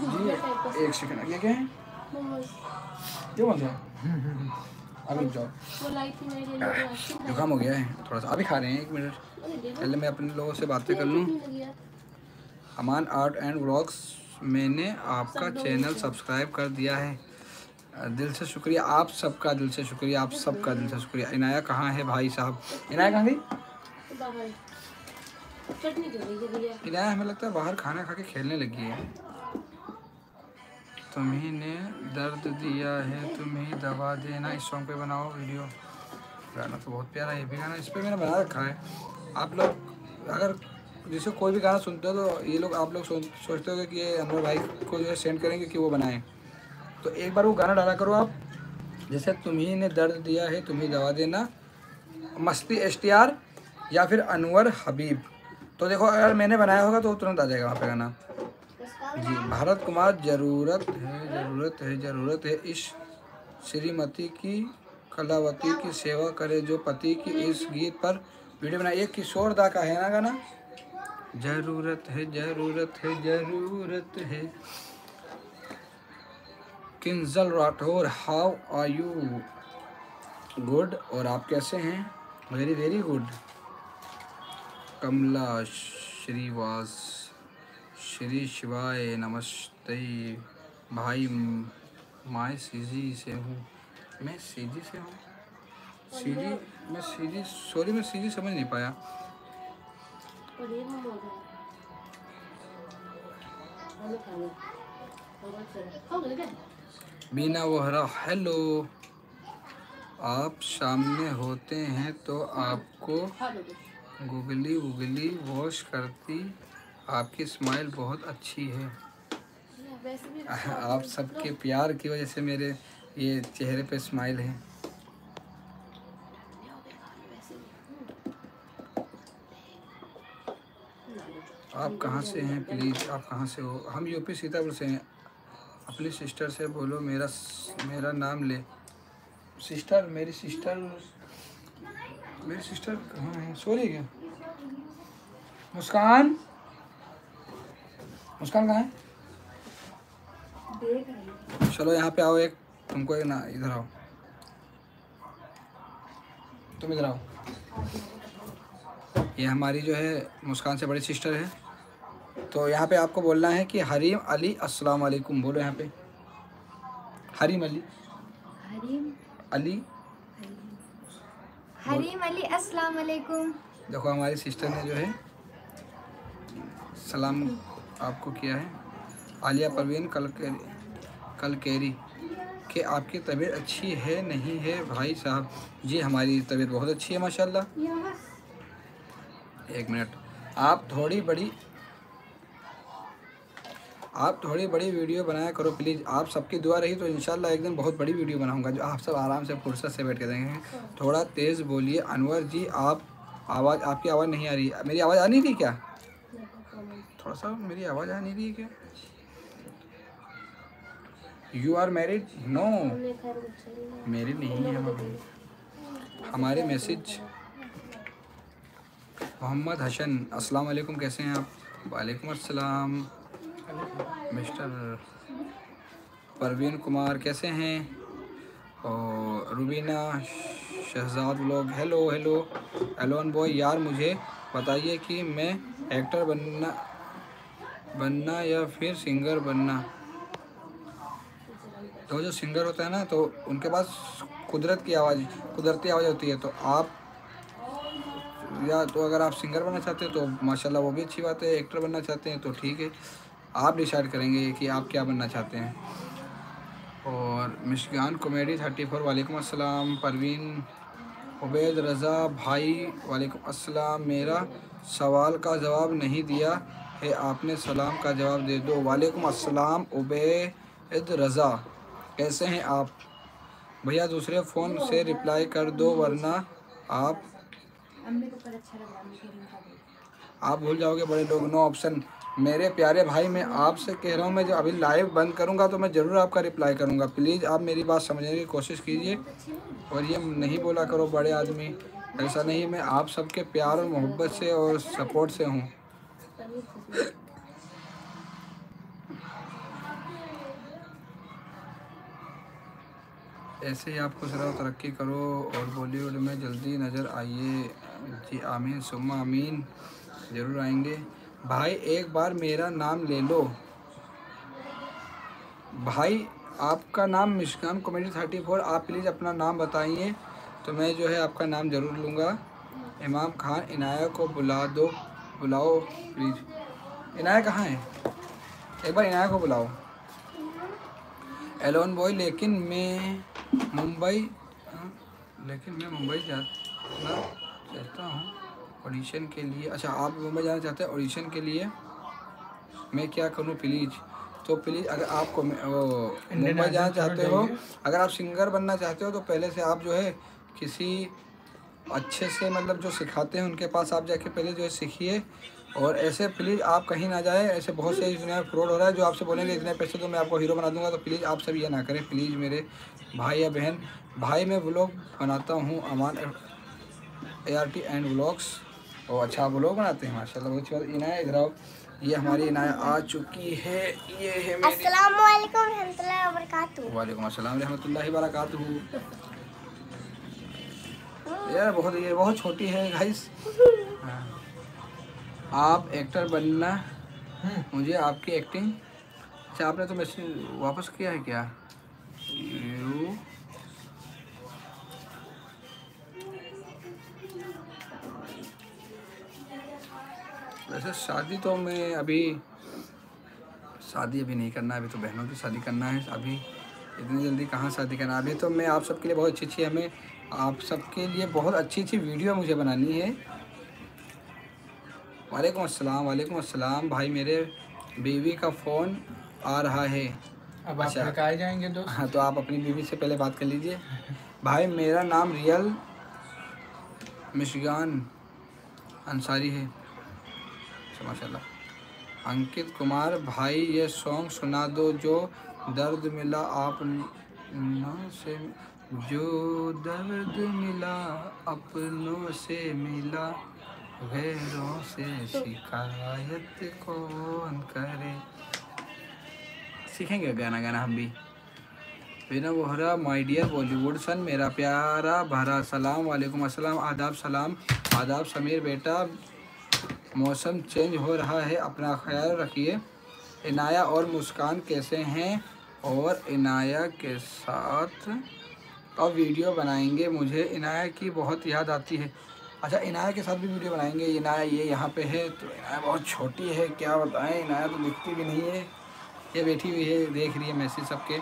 जी, एक सेकंड ये क्या है? मोमोज ये कौन अभी जाओ। जुकाम हो गया है थोड़ा सा अभी खा रहे हैं एक मिनट पहले मैं अपने लोगों से बातें कर लूँ अमान आर्ट एंड व्लॉग्स मैंने आपका चैनल सब्सक्राइब कर दिया है दिल से शुक्रिया आप सबका दिल से शुक्रिया आप सबका दिल से शुक्रिया इनाया कहाँ है भाई साहब इनाया कहाँ गई क्यों इनाया हमें लगता है बाहर खाना खा के खेलने लगी है तुम्ही ने दर्द दिया है, तुम्ही दवा देना। इस सॉन्ग पे बनाओ वीडियो गाना तो बहुत प्यारा है, ये भी गाना इस पे मैंने बना रखा है। आप लोग, अगर जैसे कोई भी गाना सुनते हो तो ये लोग, आप लोग सोच- सोचते हो कि ये अनवर भाई को जो है सेंड करेंगे कि वो बनाएँ। तो एक बार वो गाना डाला करो आप। जैसे तुम्ही ने दर्द दिया है, तुम्ही दवा देना। मस्ती एस या फिर अनवर हबीब। तो देखो, अगर मैंने बनाया होगा तो तुरंत आ जाएगा वहाँ पे गाना। जी, भारत कुमार ज़रूरत है ज़रूरत है ज़रूरत है। इस श्रीमती की कलावती की सेवा करे, जो पति की इस गीत पर वीडियो बनाई एक किशोर दा का है ना गाना? ज़रूरत है ज़रूरत है ज़रूरत है। Kinjal Rathore, how are you? Good. और आप कैसे हैं? Very very good. Kamla Shrivas. Shri Shivay नमस्ते। भाई मैं सीजी से हूँ। मैं सीजी से हूँ? सीजी मैं सीजी सॉरी मैं सीजी समझ नहीं पाया। मीना वोहरा हेलो आप सामने होते हैं तो आपको गुगली उगली वॉश करती आपकी स्माइल बहुत अच्छी है। भी आप सबके प्यार की वजह से मेरे ये चेहरे पे स्माइल है। आप कहाँ से हैं प्लीज़ आप कहाँ से हो? हम यूपी सीतापुर से हैं। अपनी सिस्टर से बोलो मेरा मेरा नाम ले। सिस्टर मेरी सिस्टर मेरी सिस्टर कहाँ है? सो रही क्या? मुस्कान? मुस्कान कहाँ है? चलो यहाँ पे आओ एक तुमको एक ना इधर आओ। तुम इधर आओ। ये हमारी जो है मुस्कान से बड़ी सिस्टर है। तो यहाँ पे आपको बोलना है कि हरीम अली अस्सलाम वालेकुम बोलो यहाँ पे। हरीम अली। हरीम? अली। हरीम अली अस्सलाम वालेकुम। देखो हमारी सिस्टर ने जो है सलाम आपको किया है। आलिया परवीन कल केरी कि आपकी तबीयत अच्छी है नहीं है भाई साहब? जी, हमारी तबीयत बहुत अच्छी है, माशाल्लाह। एक मिनट। आप थोड़ी बड़ी, आप थोड़ी बड़ी वीडियो बनाया करो, प्लीज़। आप सबकी दुआ रही तो इंशाल्लाह एक दिन बहुत बड़ी वीडियो बनाऊँगा, जो आप सब आराम से फुर्सत से बैठ के देंगे थोड़ा तेज़ बोलिए। अनवर जी, आप, आवाज़, आपकी आवाज़ नहीं आ रही। मेरी आवाज़ आ नहीं रही क्या? थोड़ा सा मेरी आवाज़ आ नहीं रही है क्या? यू आर मैरिड नो मेरी नहीं है मम्मी हमारे। मैसेज मोहम्मद हसन अस्सलाम वालेकुम कैसे हैं आप? वालेकुम अस्सलाम। मिस्टर परवीन कुमार कैसे हैं? और रुबीना शहजाद लोग हेलो हेलो। एलोन बॉय यार मुझे बताइए कि मैं एक्टर बनना बनना या फिर सिंगर बनना? तो जो सिंगर होता है ना तो उनके पास कुदरत की आवाज़, कुदरती आवाज़ होती है। तो आप, या तो अगर आप सिंगर बनना चाहते हैं तो माशाल्लाह वो भी अच्छी बात है। एक्टर बनना चाहते हैं तो ठीक है। आप डिसाइड करेंगे कि आप क्या बनना चाहते हैं। और मिशगान कॉमेडी थर्टी फोर, वालेकुम अस्सलाम। परवीन उबैद रज़ा भाई, वालेकुम अस्सलाम। मेरा सवाल का जवाब नहीं दिया। है, आपने सलाम का जवाब दे दो। वालेकुम अस्सलाम, उबैद रज़ा। कैसे हैं आप? भैया, दूसरे फ़ोन से रिप्लाई कर दो, वरना आप आप भूल जाओगे बड़े लोग, नो ऑप्शन। मेरे प्यारे भाई, मैं आपसे कह रहा हूँ, मैं जो अभी लाइव बंद करूँगा तो मैं ज़रूर आपका रिप्लाई करूँगा। प्लीज़, आप मेरी बात समझने की कोशिश कीजिए, और ये नहीं बोला करो, बड़े आदमी। ऐसा नहीं, मैं आप सबके प्यार और मोहब्बत से और सपोर्ट से हूँ। ऐसे ही आप खुश रहो, तरक्की करो और बॉलीवुड में जल्दी नज़र आइए। जी आमीन, सुम्मा आमीन, ज़रूर आएँगे। भाई, एक बार मेरा नाम ले लो। भाई, आपका नाम मिशकान कॉमेडी थर्टी फोर, आप प्लीज़ अपना नाम बताइए। तो मैं जो है आपका नाम ज़रूर लूँगा। इमाम खान इनाया को बुला दो। बुलाओ, प्लीज़। इनाया कहाँ है? एक बार इनाया को बुलाओ। एलोन बॉय लेकिन मैं मुंबई हाँ, लेकिन मैं मुंबई जाना चाहता हूँ ऑडिशन के लिए। अच्छा आप मुंबई जाना चाहते हैं ऑडिशन के लिए? मैं क्या करूँ प्लीज़ तो प्लीज़ अगर आपको मुंबई जाना चाहते हो अगर आप सिंगर बनना चाहते हो तो पहले से आप जो है किसी अच्छे से मतलब जो सिखाते हैं उनके पास आप जाके पहले जो है सीखिए। और ऐसे प्लीज़ आप कहीं ना जाए ऐसे बहुत से दुनिया में फ्रॉड हो रहा है जो आपसे बोलेंगे इतने पैसे तो मैं आपको हीरो बना दूँगा। तो प्लीज़ आप सब ये ना करें। प्लीज़ मेरे भाई या बहन भाई मैं व्लॉग बनाता हूँ Aman A R T and vlogs और अच्छा आप व्लॉग बनाते हैं माशाल्लाह बहुत अच्छी बात। इनाया इधर आओ। ये हमारी इनाया आ चुकी है। ये है वालेकुम अस्सलाम रहमतुल्लाहि वबरकातुहू यार बहुत ये बहुत छोटी है गाइस आप एक्टर बनना मुझे आपकी एक्टिंग अच्छा आपने तो मैसेज वापस किया है क्या? यू वैसे शादी तो मैं अभी शादी अभी नहीं करना है अभी तो बहनों की शादी करना है अभी इतनी जल्दी कहाँ शादी करना है? अभी तो मैं आप सबके लिए बहुत अच्छी अच्छी हमें आप सबके लिए बहुत अच्छी अच्छी वीडियो मुझे बनानी है। वालेकुम अस्सलाम वालेकुम अस्सलाम। भाई मेरे बीवी का फ़ोन आ रहा है। अब अच्छा, आप अच्छा। निकाल जाएँगे दोस्त। हाँ तो आप अपनी बीवी से पहले बात कर लीजिए। भाई मेरा नाम रियल मिशगान अंसारी है। माशा अंकित कुमार भाई ये सॉन्ग सुना दो जो दर्द मिला आप न से जो दर्द मिला अपनों से मिला। गैरों से शिकायत कौन करे? सीखेंगे गाना गाना हम भी। Bina Bohra my dear Bollywood son मेरा प्यारा भरा सलाम वालेकुम अस्सलाम आदाब सलाम। आदाब समीर बेटा मौसम चेंज हो रहा है अपना ख्याल रखिए। इनाया और मुस्कान कैसे हैं? और इनाया के साथ अब वीडियो बनाएँगे। मुझे इनाया की बहुत याद आती है। अच्छा इनाया के साथ भी वीडियो बनाएँगे? इनाया ये यहाँ पे है तो इनाया बहुत छोटी है क्या बताएँ? इनाया तो दिखती भी नहीं है। ये बैठी हुई है देख रही है मैसेज सबके।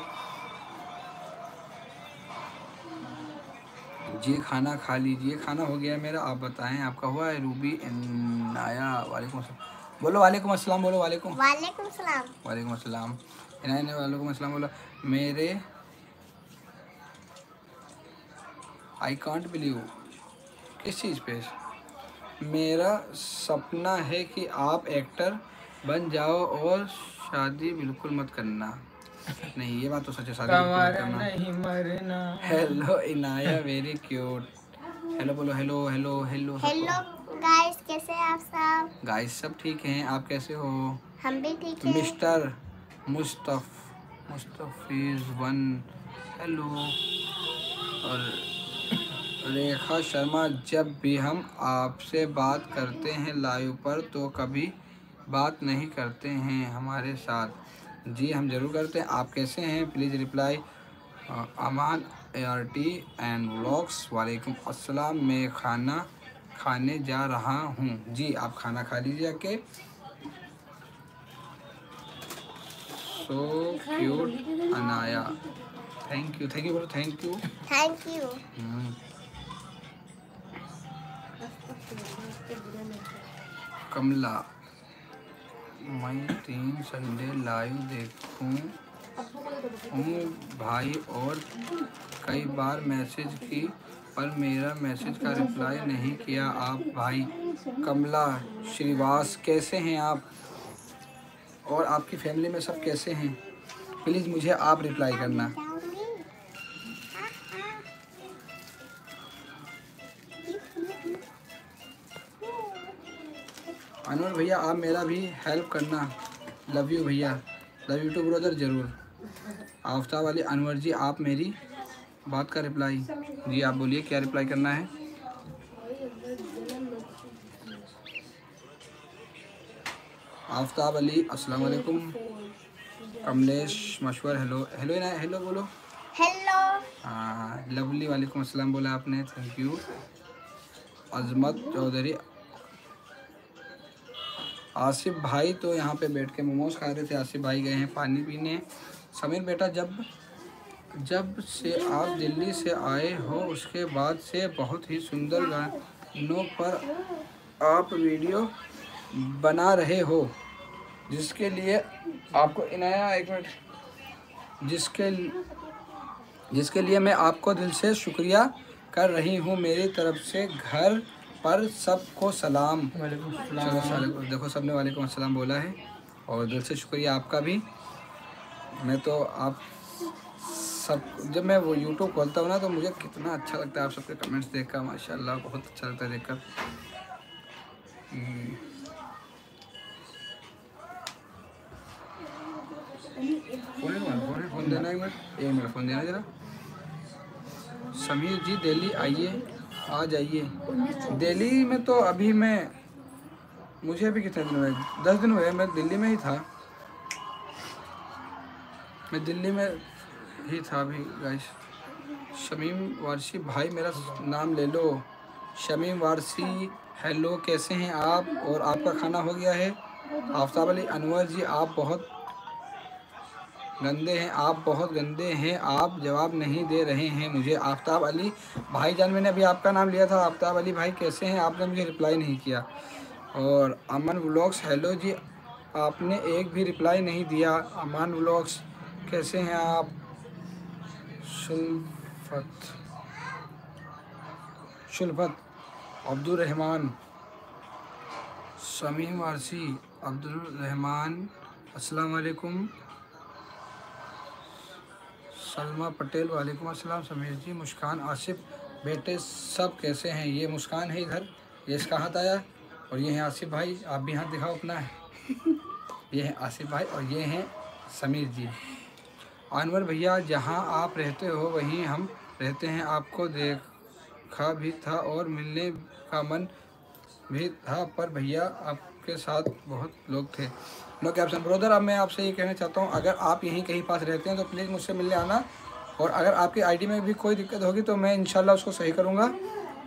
जी खाना खा लीजिए। खाना हो गया मेरा आप बताएँ आपका हुआ है रूबी इनाया? वालेकुम अस्सलाम। बोलो वालेकुम अस्सलाम बोलो वालेकुम। वालेकुम सलाम। वालेकुम अस्सलाम। इनाया ने वालेकुम अस्सलाम बोला। मेरे आई कांट बिलीव किस चीज़ पे। मेरा सपना है कि आप एक्टर बन जाओ और शादी बिल्कुल मत करना। नहीं ये बात तो सच है शादी बिल्कुल मत कमर करना। नहीं मरना। Hello Inaya very cute hello बोलो hello hello hello hello guys कैसे आप सब? गाइस सब ठीक हैं? आप कैसे हो? हम भी ठीक हैं। Mister Mustaf Mustafiz one. Hello और रेखा शर्मा जब भी हम आपसे बात करते हैं लाइव पर तो कभी बात नहीं करते हैं हमारे साथ। जी हम ज़रूर करते हैं। आप कैसे हैं? Please reply Aman A R T and vlogs वालेकुम अस्सलाम। मैं खाना खाने जा रहा हूँ। जी आप खाना खा लीजिए आके। So cute Anaya. Thank you thank you बोलो thank you thank you Kamla, मैं तीन संडे लाइव देखूँ। हूँ भाई और कई बार मैसेज की, पर मेरा मैसेज का रिप्लाई नहीं किया आप भाई। कमला, श्रीवास, कैसे हैं आप? और आपकी फैमिली में सब कैसे हैं? प्लीज़ मुझे आप रिप्लाई करना। अनवर भैया आप मेरा भी हेल्प करना। लव यू भैया। लव यू टू ब्रदर ज़रूर। आफ्ताब वाली अनवर जी आप मेरी बात का रिप्लाई जी आप बोलिए क्या रिप्लाई करना है? आफ्ताब अली अस्सलाम वालेकुम। कमलेश मशवर हेलो हेलो ना हेलो बोलो। हेलो हाँ लवली वालेकुम अस्सलाम बोला आपने थैंक यू अजमत चौधरी आसिफ भाई तो यहाँ पे बैठ के मोमोज खा रहे थे। आसिफ भाई गए हैं पानी पीने। समीर बेटा, जब जब से आप दिल्ली से आए हो, उसके बाद से बहुत ही सुंदर गानों पर आप वीडियो बना रहे हो, जिसके लिए आपको इनाया एक मिनट, जिसके जिसके लिए मैं आपको दिल से शुक्रिया कर रही हूँ। मेरी तरफ़ से घर पर सबको सलाम। देखो सबने वालेकुम अस्सलाम बोला है और दिल से शुक्रिया आपका भी। मैं तो आप सब जब मैं वो यूट्यूब खोलता हूँ ना तो मुझे कितना अच्छा लगता है आप सबके कमेंट्स देखकर। माशाल्लाह बहुत अच्छा लगता है है है फ़ोन देना एक मिनट। एक मिनट फ़ोन देना ज़रा। समीर जी दिल्ली आइए। आ जाइए। दिल्ली में तो अभी मैं, मुझे अभी कितने दिन हुए दस दिन हुए मैं दिल्ली में ही था। मैं दिल्ली में ही था अभी गाइस शमीम वारसी, भाई मेरा नाम ले लो। शमीम वारसी हेलो कैसे हैं आप? और आपका खाना हो गया है? आफ्ताब अली अनवर जी, आप बहुत गंदे हैं, आप बहुत गंदे हैं, आप जवाब नहीं दे रहे हैं मुझे। आफ्ताब अली, भाईजान, मैंने अभी आपका नाम लिया था। आफ्ताब अली भाई कैसे हैं? आपने मुझे रिप्लाई नहीं किया। और अमन व्लॉग्स, हेलो जी, आपने एक भी रिप्लाई नहीं दिया। अमन व्लॉग्स, कैसे हैं आप? शुल्फत शुल्फत अब्दुल रहमान समीम वारसी अब्दुल रहमान अस्सलाम वालेकुम। सलमा पटेल, वालेकुम अस्सलाम, समीर जी, मुस्कान, आसिफ। बेटे सब कैसे हैं? ये मुस्कान है इधर। ये इसका हाथ आया और ये हैं आसिफ भाई। आप भी हाथ दिखाओ अपना। है ये हैं आसिफ भाई और ये हैं समीर जी। अनवर भैया, जहाँ आप रहते हो, वहीं हम रहते हैं। आपको देखा भी था और मिलने का मन भी था, पर भैया आपके साथ बहुत लोग थे। नो कैप्शन ब्रोदर अब मैं आपसे ये कहना चाहता हूँ, अगर आप यहीं कहीं पास रहते हैं तो प्लीज़ मुझसे मिलने आना। और अगर आपकी आईडी में भी कोई दिक्कत होगी तो मैं इंशाल्लाह उसको सही करूँगा।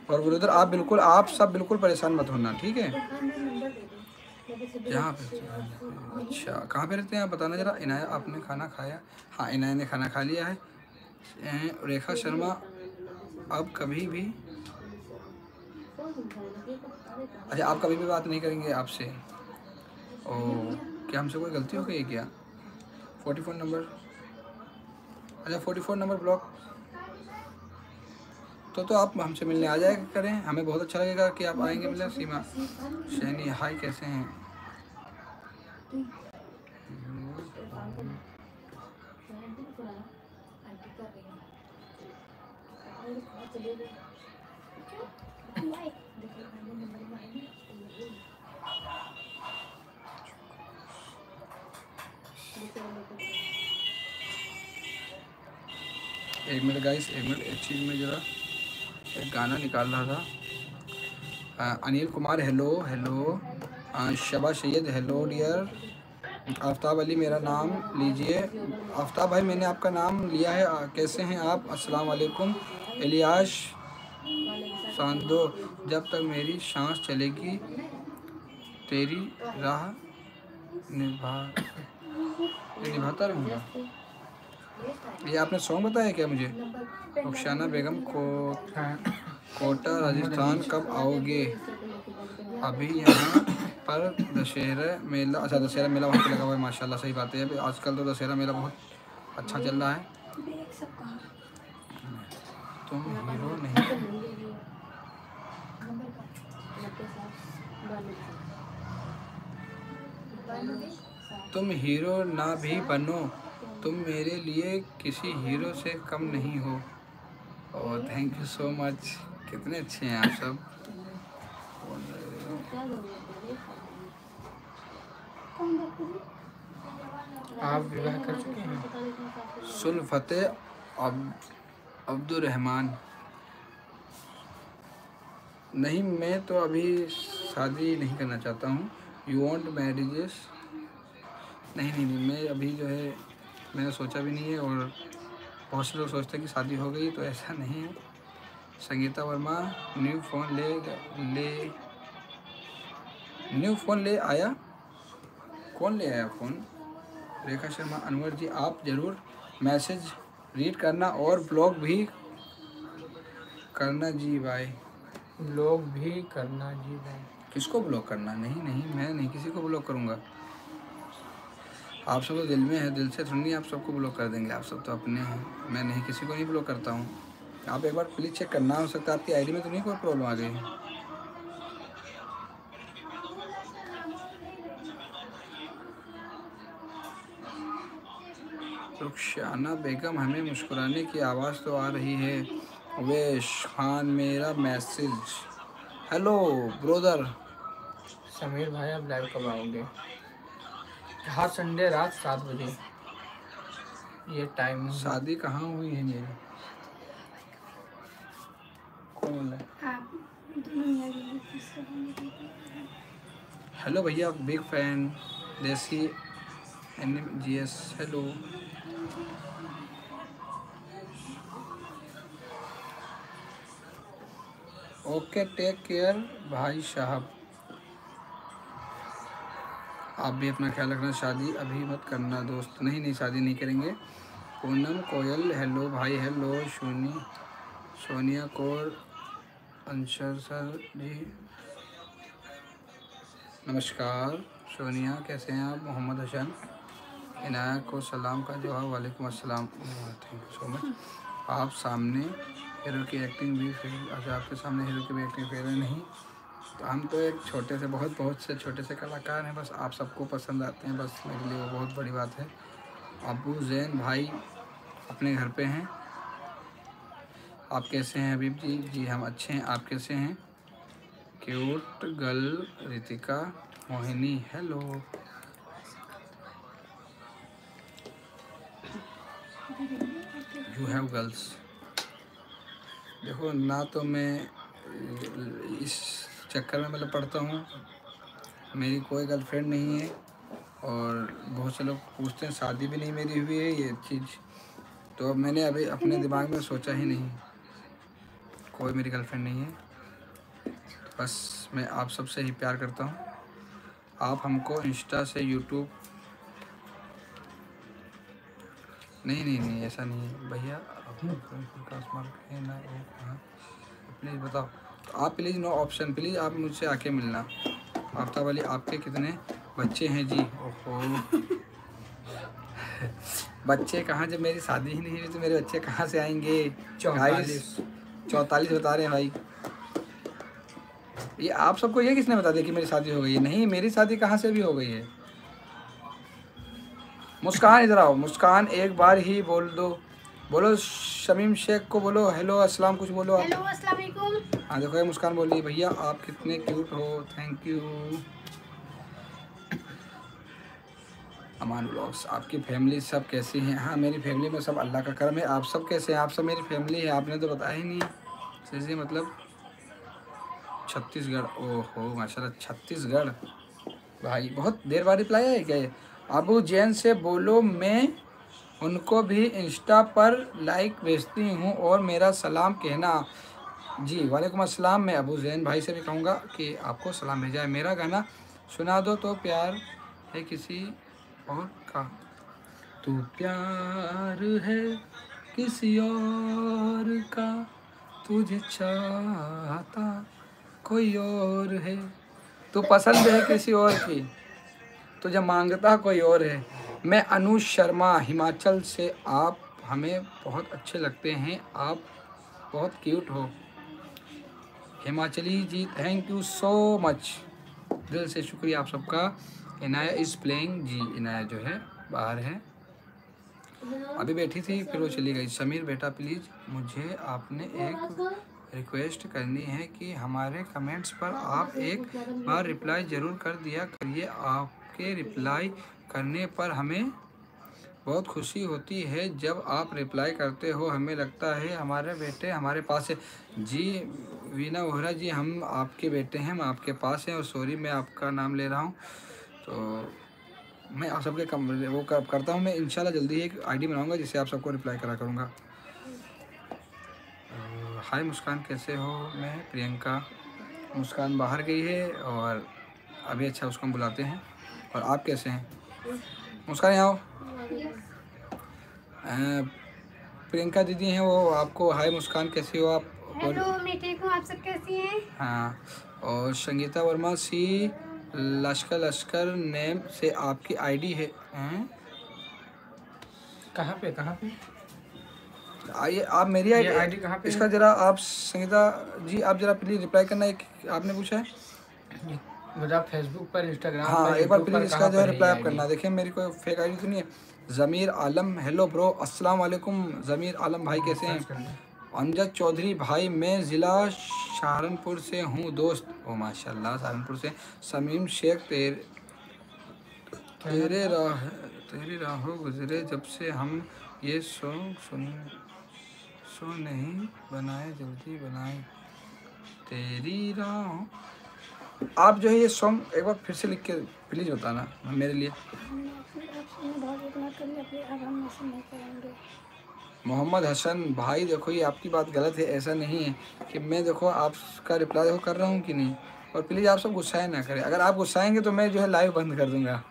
और ब्रोदर आप बिल्कुल, आप सब बिल्कुल परेशान मत होना, ठीक है? यहाँ पे अच्छा कहाँ पे रहते हैं आप? बताना ज़रा। इनाया, आपने खाना खाया? हाँ इनाया ने खाना खा लिया है। रेखा शर्मा, अब कभी भी अच्छा आप कभी भी बात नहीं करेंगे आपसे? क्या हमसे कोई गलती हो गई क्या? फोर्टी फोर नंबर अच्छा फोर्टी फोर नंबर ब्लॉक तो तो आप हमसे मिलने आ जाएगा करें। हमें बहुत अच्छा लगेगा कि आप आएँगे मिलने। सीमा शैनी हाय, कैसे हैं? एक मिनट गाइस एक मिनट, एक चीज़ में ज़रा एक गाना निकाल रहा था। Anil Kumar hello hello Shaba Saeed hello dear Aftab Ali मेरा नाम लीजिए। आफ्ताब भाई, मैंने आपका नाम लिया है। कैसे हैं आप? अस्सलाम वालेकुम। इलियास सांदो, जब तक मेरी सांस चलेगी, तेरी राह निभा निभाता रहूँगा ये आपने सॉन्ग बताया क्या मुझे? रुखसाना बेगम को हाँ कोटा, राजस्थान कब आओगे? अभी यहाँ पर दशहरा मेला अच्छा दशहरा मेला वहाँ पे लगा हुआ है, माशाल्लाह, सही बात है। आजकल तो दशहरा मेला बहुत अच्छा चल रहा है। तुम हीरो नहीं। तुम हीरो ना भी बनो, तुम मेरे लिए किसी हीरो से कम नहीं हो। और थैंक यू सो मच कितने अच्छे हैं आप सब। आप विवाह कर चुके हैं। सुलफत अब अब्दुलरहमान नहीं, मैं तो अभी शादी नहीं करना चाहता हूँ। यू वॉन्ट मैरिजेस नहीं नहीं नहीं मैं अभी जो है मैंने सोचा भी नहीं है और बहुत से लोग सोचते हैं कि शादी हो गई तो ऐसा नहीं है। संगीता वर्मा न्यू फ़ोन ले ले न्यू फ़ोन ले आया? कौन ले आया फ़ोन? रेखा शर्मा अनवर जी आप ज़रूर मैसेज रीड करना और ब्लॉग भी करना जी भाई। लोग भी करना जी भाई। किसको ब्लॉक करना? नहीं नहीं मैं नहीं किसी को ब्लॉक करूँगा। आप सब तो दिल में है, दिल से थोड़ी आप सबको ब्लॉक कर देंगे। आप सब तो अपने हैं। मैं नहीं किसी को नहीं ब्लॉक करता हूँ। आप एक बार प्लीज़ चेक करना, हो सकता है आपकी आईडी में तो नहीं कोई प्रॉब्लम आ गई रुखसाना बेगम, हमें मुस्कुराने की आवाज़ तो आ रही है। वेश, खान, मेरा मैसेज हेलो ब्रोदर समीर भाई, आप लाइव कब आओगे? हर संडे रात सात बजे। ये टाइम शादी कहाँ हुई है मेरी? कौन है? हेलो भैया big fan Desi N G S hello okay take care भाई साहब। आप भी अपना ख्याल रखना, शादी अभी मत करना दोस्त। नहीं नहीं, शादी नहीं करेंगे। पूनम कोयल हेलो भाई हेलो सोनी, सोनिया कौर, अंशर सर जी। नमस्कार। सोनिया, कैसे हैं आप? मोहम्मद हसन इनाया को सलाम का जवाब वालेकुम अस्सलाम। थैंक यू सो मच आप सामने हीरो की एक्टिंग भी फेल अच्छा आपके सामने हीरो की भी एक्टिंग फेल है, नहीं। तो हम तो एक छोटे से, बहुत बहुत से छोटे से कलाकार हैं, बस आप सबको पसंद आते हैं, बस मेरे लिए वो बहुत बड़ी बात है। अबू, जैन भाई अपने घर पे हैं। आप कैसे हैं हबीब जी? जी, हम अच्छे हैं। आप कैसे हैं? Cute girl Ritika Mohini hello you have girls देखो, ना तो मैं इस चक्कर में मतलब पढ़ता हूँ। मेरी कोई गर्लफ्रेंड नहीं है और बहुत से लोग पूछते हैं शादी भी नहीं मेरी हुई है ये चीज़। तो अब मैंने अभी अपने दिमाग में सोचा ही नहीं कोई मेरी गर्लफ्रेंड नहीं है। बस मैं आप सबसे ही प्यार करता हूँ। आप हमको इंस्टा से यूट्यूब नहीं नहीं नहीं ऐसा नहीं है। भैया प्लीज़ बताओ। तो आप प्लीज़ नो ऑप्शन प्लीज़ आप मुझसे आके मिलना। आफ्ताब वाली आपके कितने बच्चे हैं जी? ओहो। बच्चे कहाँ जब मेरी शादी ही नहीं हुई तो मेरे बच्चे कहाँ से आएँगे? चौतालीस। चौतालीस बता रहे हैं भाई। ये आप सबको ये किसने बता दिया कि मेरी शादी हो गई है? नहीं मेरी शादी कहाँ से भी हो गई है। मुस्कान इधर आओ। मुस्कान एक बार ही बोल दो। बोलो शमीम शेख को बोलो हेलो अस्सलाम कुछ बोलो आप। हेलो अस्सलाम वालेकुम हाँ देखो ये मुस्कान बोल रही है भैया आप कितने क्यूट हो थैंक यू अमान ब्लॉग्स आपकी फैमिली सब कैसी हैं? हाँ मेरी फैमिली में सब अल्लाह का करम है। आप सब कैसे हैं? आप सब मेरी फैमिली है आपने तो बताया ही नहीं। जैसे मतलब छत्तीसगढ़। ओहो माशाल्लाह छत्तीसगढ़। भाई बहुत देर बाद रिप्लाई है क्या? अबू जैन से बोलो मैं उनको भी इंस्टा पर लाइक भेजती हूँ और मेरा सलाम कहना। जी, वालेकुम अस्सलाम। मैं अबू जैन भाई से भी कहूँगा कि आपको सलाम भेजा है। मेरा गाना सुना दो तो प्यार है किसी और का। तू प्यार है किसी और का। तुझे चाहता कोई और है। तू पसंद है किसी और की? तुझे माँगता कोई और है। मैं अनुज शर्मा, हिमाचल से। आप हमें बहुत अच्छे लगते हैं। आप बहुत क्यूट हो। Himachali ji thank you so much दिल से शुक्रिया आप सबका। इनाया इज़ प्लेइंग जी, इनाया जो है, बाहर है। अभी बैठी थी, फिर वो चली गई। समीर बेटा प्लीज़ मुझे आपने एक रिक्वेस्ट करनी है कि हमारे कमेंट्स पर आप एक बार रिप्लाई ज़रूर कर दिया करिए। आपके रिप्लाई करने पर हमें बहुत खुशी होती है। जब आप रिप्लाई करते हो हमें लगता है हमारे बेटे हमारे पास है। जी वीना वोहरा जी हम आपके बेटे हैं हम आपके पास हैं और सॉरी मैं आपका नाम ले रहा हूँ। तो मैं आप सबके कम वो कर, करता हूँ। मैं इंशाल्लाह जल्दी एक आईडी बनाऊँगा जिससे आप सबको रिप्लाई करा करूँगा। हाय मुस्कान कैसे हो? मैं प्रियंका मुस्कान बाहर गई है और अभी अच्छा उसको हम बुलाते हैं। और आप कैसे हैं? मुस्कान यहाँ। आओ प्रियंका दीदी हैं वो आपको हाय मुस्कान कैसी हो आप? हेलो मैं ठीक हूँ आप सब कैसी हैं? हाँ और संगीता वर्मा सी लश्कर लश्कर नेम से आपकी आईडी है। कहाँ पे कहाँ पे? आइए आप मेरी आईडी आईडी कहाँ पे इसका जरा आप संगीता जी आप जरा प्लीज़ रिप्लाई करना एक आपने पूछा है? मतलब फेसबुक पर इंस्टाग्राम हाँ पर एक बार प्लीज़ इसका जो है रिप्लाई आप करना। देखिए मेरी कोई फेक आईडी तो नहीं है। ज़मीर आलम हेलो ब्रो अस्सलाम वालेकुम। ज़मीर आलम भाई कैसे हैं? अमजद चौधरी भाई मैं ज़िला सहारनपुर से हूँ दोस्त। ओ माशाल्लाह सहारनपुर से। समीम शेख तेरे तेरे राह तेरी राहों गुजरे जब से हम ये सॉन्ग सुन सो नहीं बनाए जल्दी बनाए। तेरी राहों आप जो है ये सॉन्ग एक बार फिर से लिख के प्लीज़ बताना मेरे लिए। मोहम्मद हसन, भाई देखो ये आपकी बात गलत है, ऐसा नहीं है कि मैं देखो आपका रिप्लाई देखो कर रहा हूँ कि नहीं। और प्लीज़ आप सब गुस्साए ना करें। अगर आप गुस्साएँगे तो मैं जो है लाइव बंद कर दूँगा।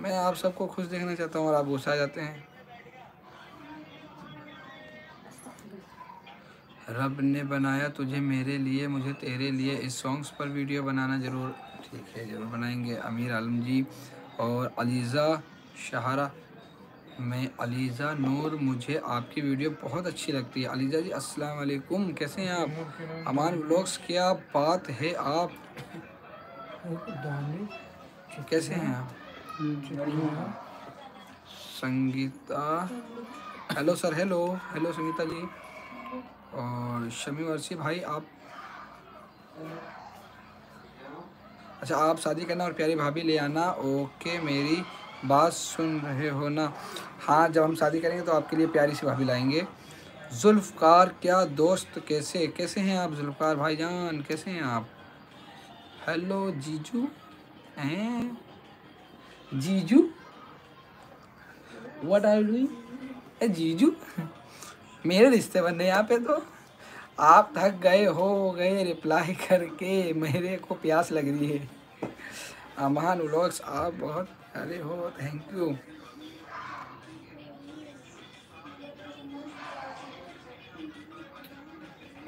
मैं आप सबको खुश देखना चाहता हूँ और आप गुस्सा जाते हैं। रब ने बनाया तुझे मेरे लिए, मुझे तेरे लिए। इस सॉन्ग्स पर वीडियो बनाना ज़रूर। ठीक है, ज़रूर बनाएँगे। अमीर आलम जी और अलीज़ा शहारा। मैं अलीज़ा नूर, मुझे आपकी वीडियो बहुत अच्छी लगती है। अलीज़ा जी, अस्सलाम वालेकुम। कैसे हैं आप? अमान ब्लॉग्स, क्या बात है आप? कैसे हैं आप? Sangeeta. Hello sir, hello. Hello Sangeeta ji. और शमी वर्षी भाई आप अच्छा आप शादी करना और प्यारी भाभी ले आना। ओके, मेरी बात सुन रहे हो ना? हाँ जब हम शादी करेंगे तो आपके लिए प्यारी सी भाभी लाएँगे। जुल्फ़कार, क्या दोस्त? कैसे? कैसे हैं आप, जुल्फ़कार भाईजान? कैसे हैं आप? हेलो, जीजू? हैं? जीजू? व्हाट आर डूइंग ए, जीजू? मेरे रिश्ते बनने यहाँ पे तो। आप थक गए, हो गए रिप्लाई करके मेरे को प्यास लग रही है। अमान व्लॉग्स आप बहुत प्यारे हो थैंक यू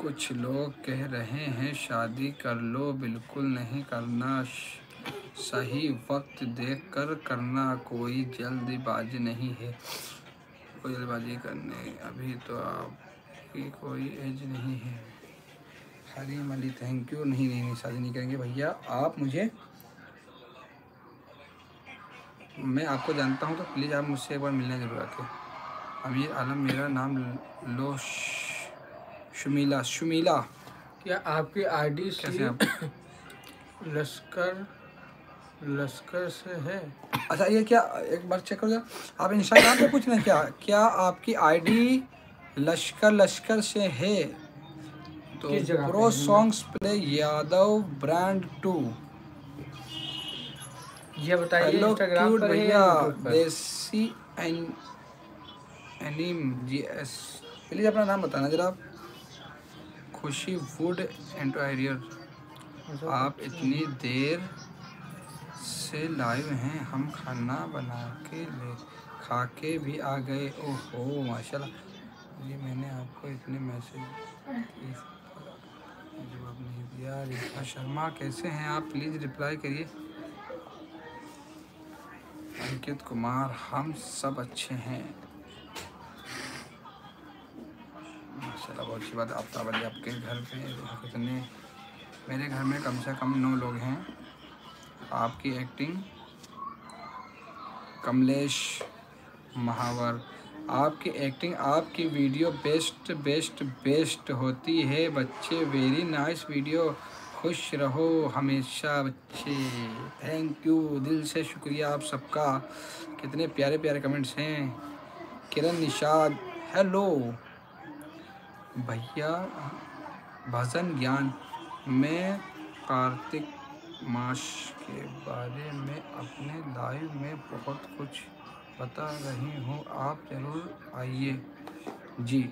कुछ लोग कह रहे हैं, शादी कर लो, बिल्कुल नहीं करना। सही वक्त देख कर करना, कोई जल्दबाजी नहीं है। कोई जल्दबाजी करने अभी तो आपकी कोई एज नहीं है हरीम अली थैंक यू नहीं नहीं नहीं शादी नहीं करेंगे भैया आप मुझे मैं आपको जानता हूँ तो प्लीज़ आप मुझसे एक बार मिलने ज़रूर आके अमीर आलम मेरा नाम लो शुमीला शुमीला क्या आपकी आईडी कैसे आप लश्कर लश्कर से है। अच्छा ये क्या एक बार चेक करो जरा। आप इंस्टाग्राम पे पूछ रहे हैं क्या? क्या आपकी आईडी लश्कर लश्कर से है? तो pro songs play Yadav brand two ये बताइए इंस्टाग्राम पर भैया देसी एन एनीम जी एस प्लीज़ अपना नाम बताना जरा आप। खुशी वुड एंटोरियर आप इतनी देर से लाइव हैं, हम खाना बना के ले, खा के भी आ गए। ओहो, माशाल्लाह। ये मैंने आपको इतने मैसेज जवाब नहीं दिया। रिता शर्मा, कैसे हैं आप? प्लीज़ रिप्लाई करिए। अंकित कुमार, हम सब अच्छे हैं। माशाल्लाह, बहुत अच्छी बात। अली आपके घर पे कितने, मेरे घर में कम से कम नौ लोग हैं। आपकी एक्टिंग कमलेश महावर। आपकी एक्टिंग आपकी वीडियो बेस्ट बेस्ट बेस्ट होती है। बच्चे वेरी नाइस वीडियो खुश रहो हमेशा बच्चे। थैंक यू दिल से शुक्रिया आप सबका। कितने प्यारे प्यारे कमेंट्स हैं। किरण निषाद हेलो भैया, भजन ज्ञान। मैं कार्तिक मास के बारे में अपने लाइव में बहुत कुछ बता रही हूँ। आप ज़रूर आइए। जी।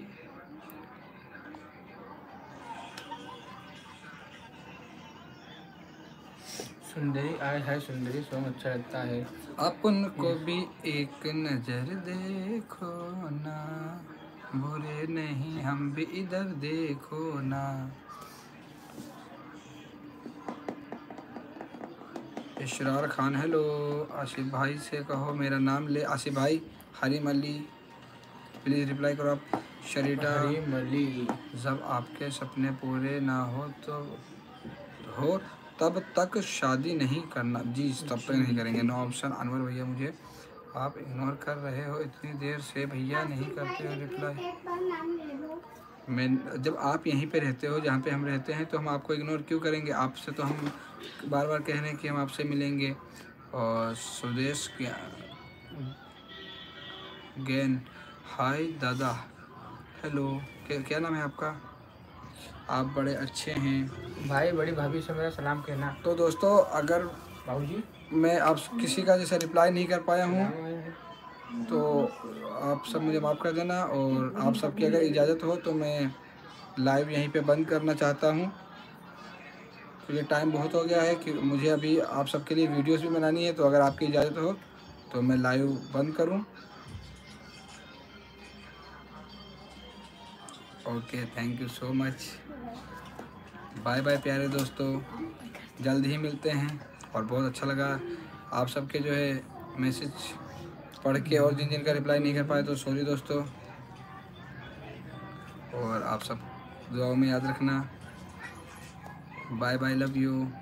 सुंदरी आय है सुंदरी सॉन्ग अच्छा लगता है। अपन को भी एक नज़र देखो ना। बुरे नहीं हम भी इधर देखो ना। इशरार खान हेलो। आसिफ भाई से कहो मेरा नाम ले। आसिफ भाई हरीम अली प्लीज़ रिप्लाई करो आप। शरीटा हरीम अली। जब आपके सपने पूरे ना हो तो हो तब तक शादी नहीं करना। जी तब तक नहीं करेंगे। नो ऑप्शन अनवर भैया मुझे। आप इग्नोर कर रहे हो इतनी देर से भैया नहीं करते हो रिप्लाई मैं जब आप यहीं पे रहते हो जहाँ पे हम रहते हैं तो हम आपको इग्नोर क्यों करेंगे? आपसे तो हम बार बार कह रहे हैं कि हम आपसे मिलेंगे। और सुदेश क्या गैन हाय दादा। हेलो क्या क्या नाम है आपका? आप बड़े अच्छे हैं। भाई बड़ी भाभी से मेरा सलाम कहना। तो दोस्तों अगर बाबूजी मैं आप किसी का जैसे रिप्लाई नहीं कर पाया हूँ तो आप सब मुझे माफ़ कर देना। और आप सबकी अगर इजाज़त हो तो मैं लाइव यहीं पे बंद करना चाहता हूँ। क्योंकि टाइम बहुत हो गया है कि मुझे अभी आप सबके लिए वीडियोस भी बनानी है तो अगर आपकी इजाज़त हो तो मैं लाइव बंद करूँ। Okay thank you so much bye bye प्यारे दोस्तों। जल्द ही मिलते हैं, और बहुत अच्छा लगा आप सबके जो है मैसेज पढ़ के और जिन जिन का रिप्लाई नहीं कर पाए तो सॉरी दोस्तों। और आप सब दुआओं में याद रखना। Bye bye love you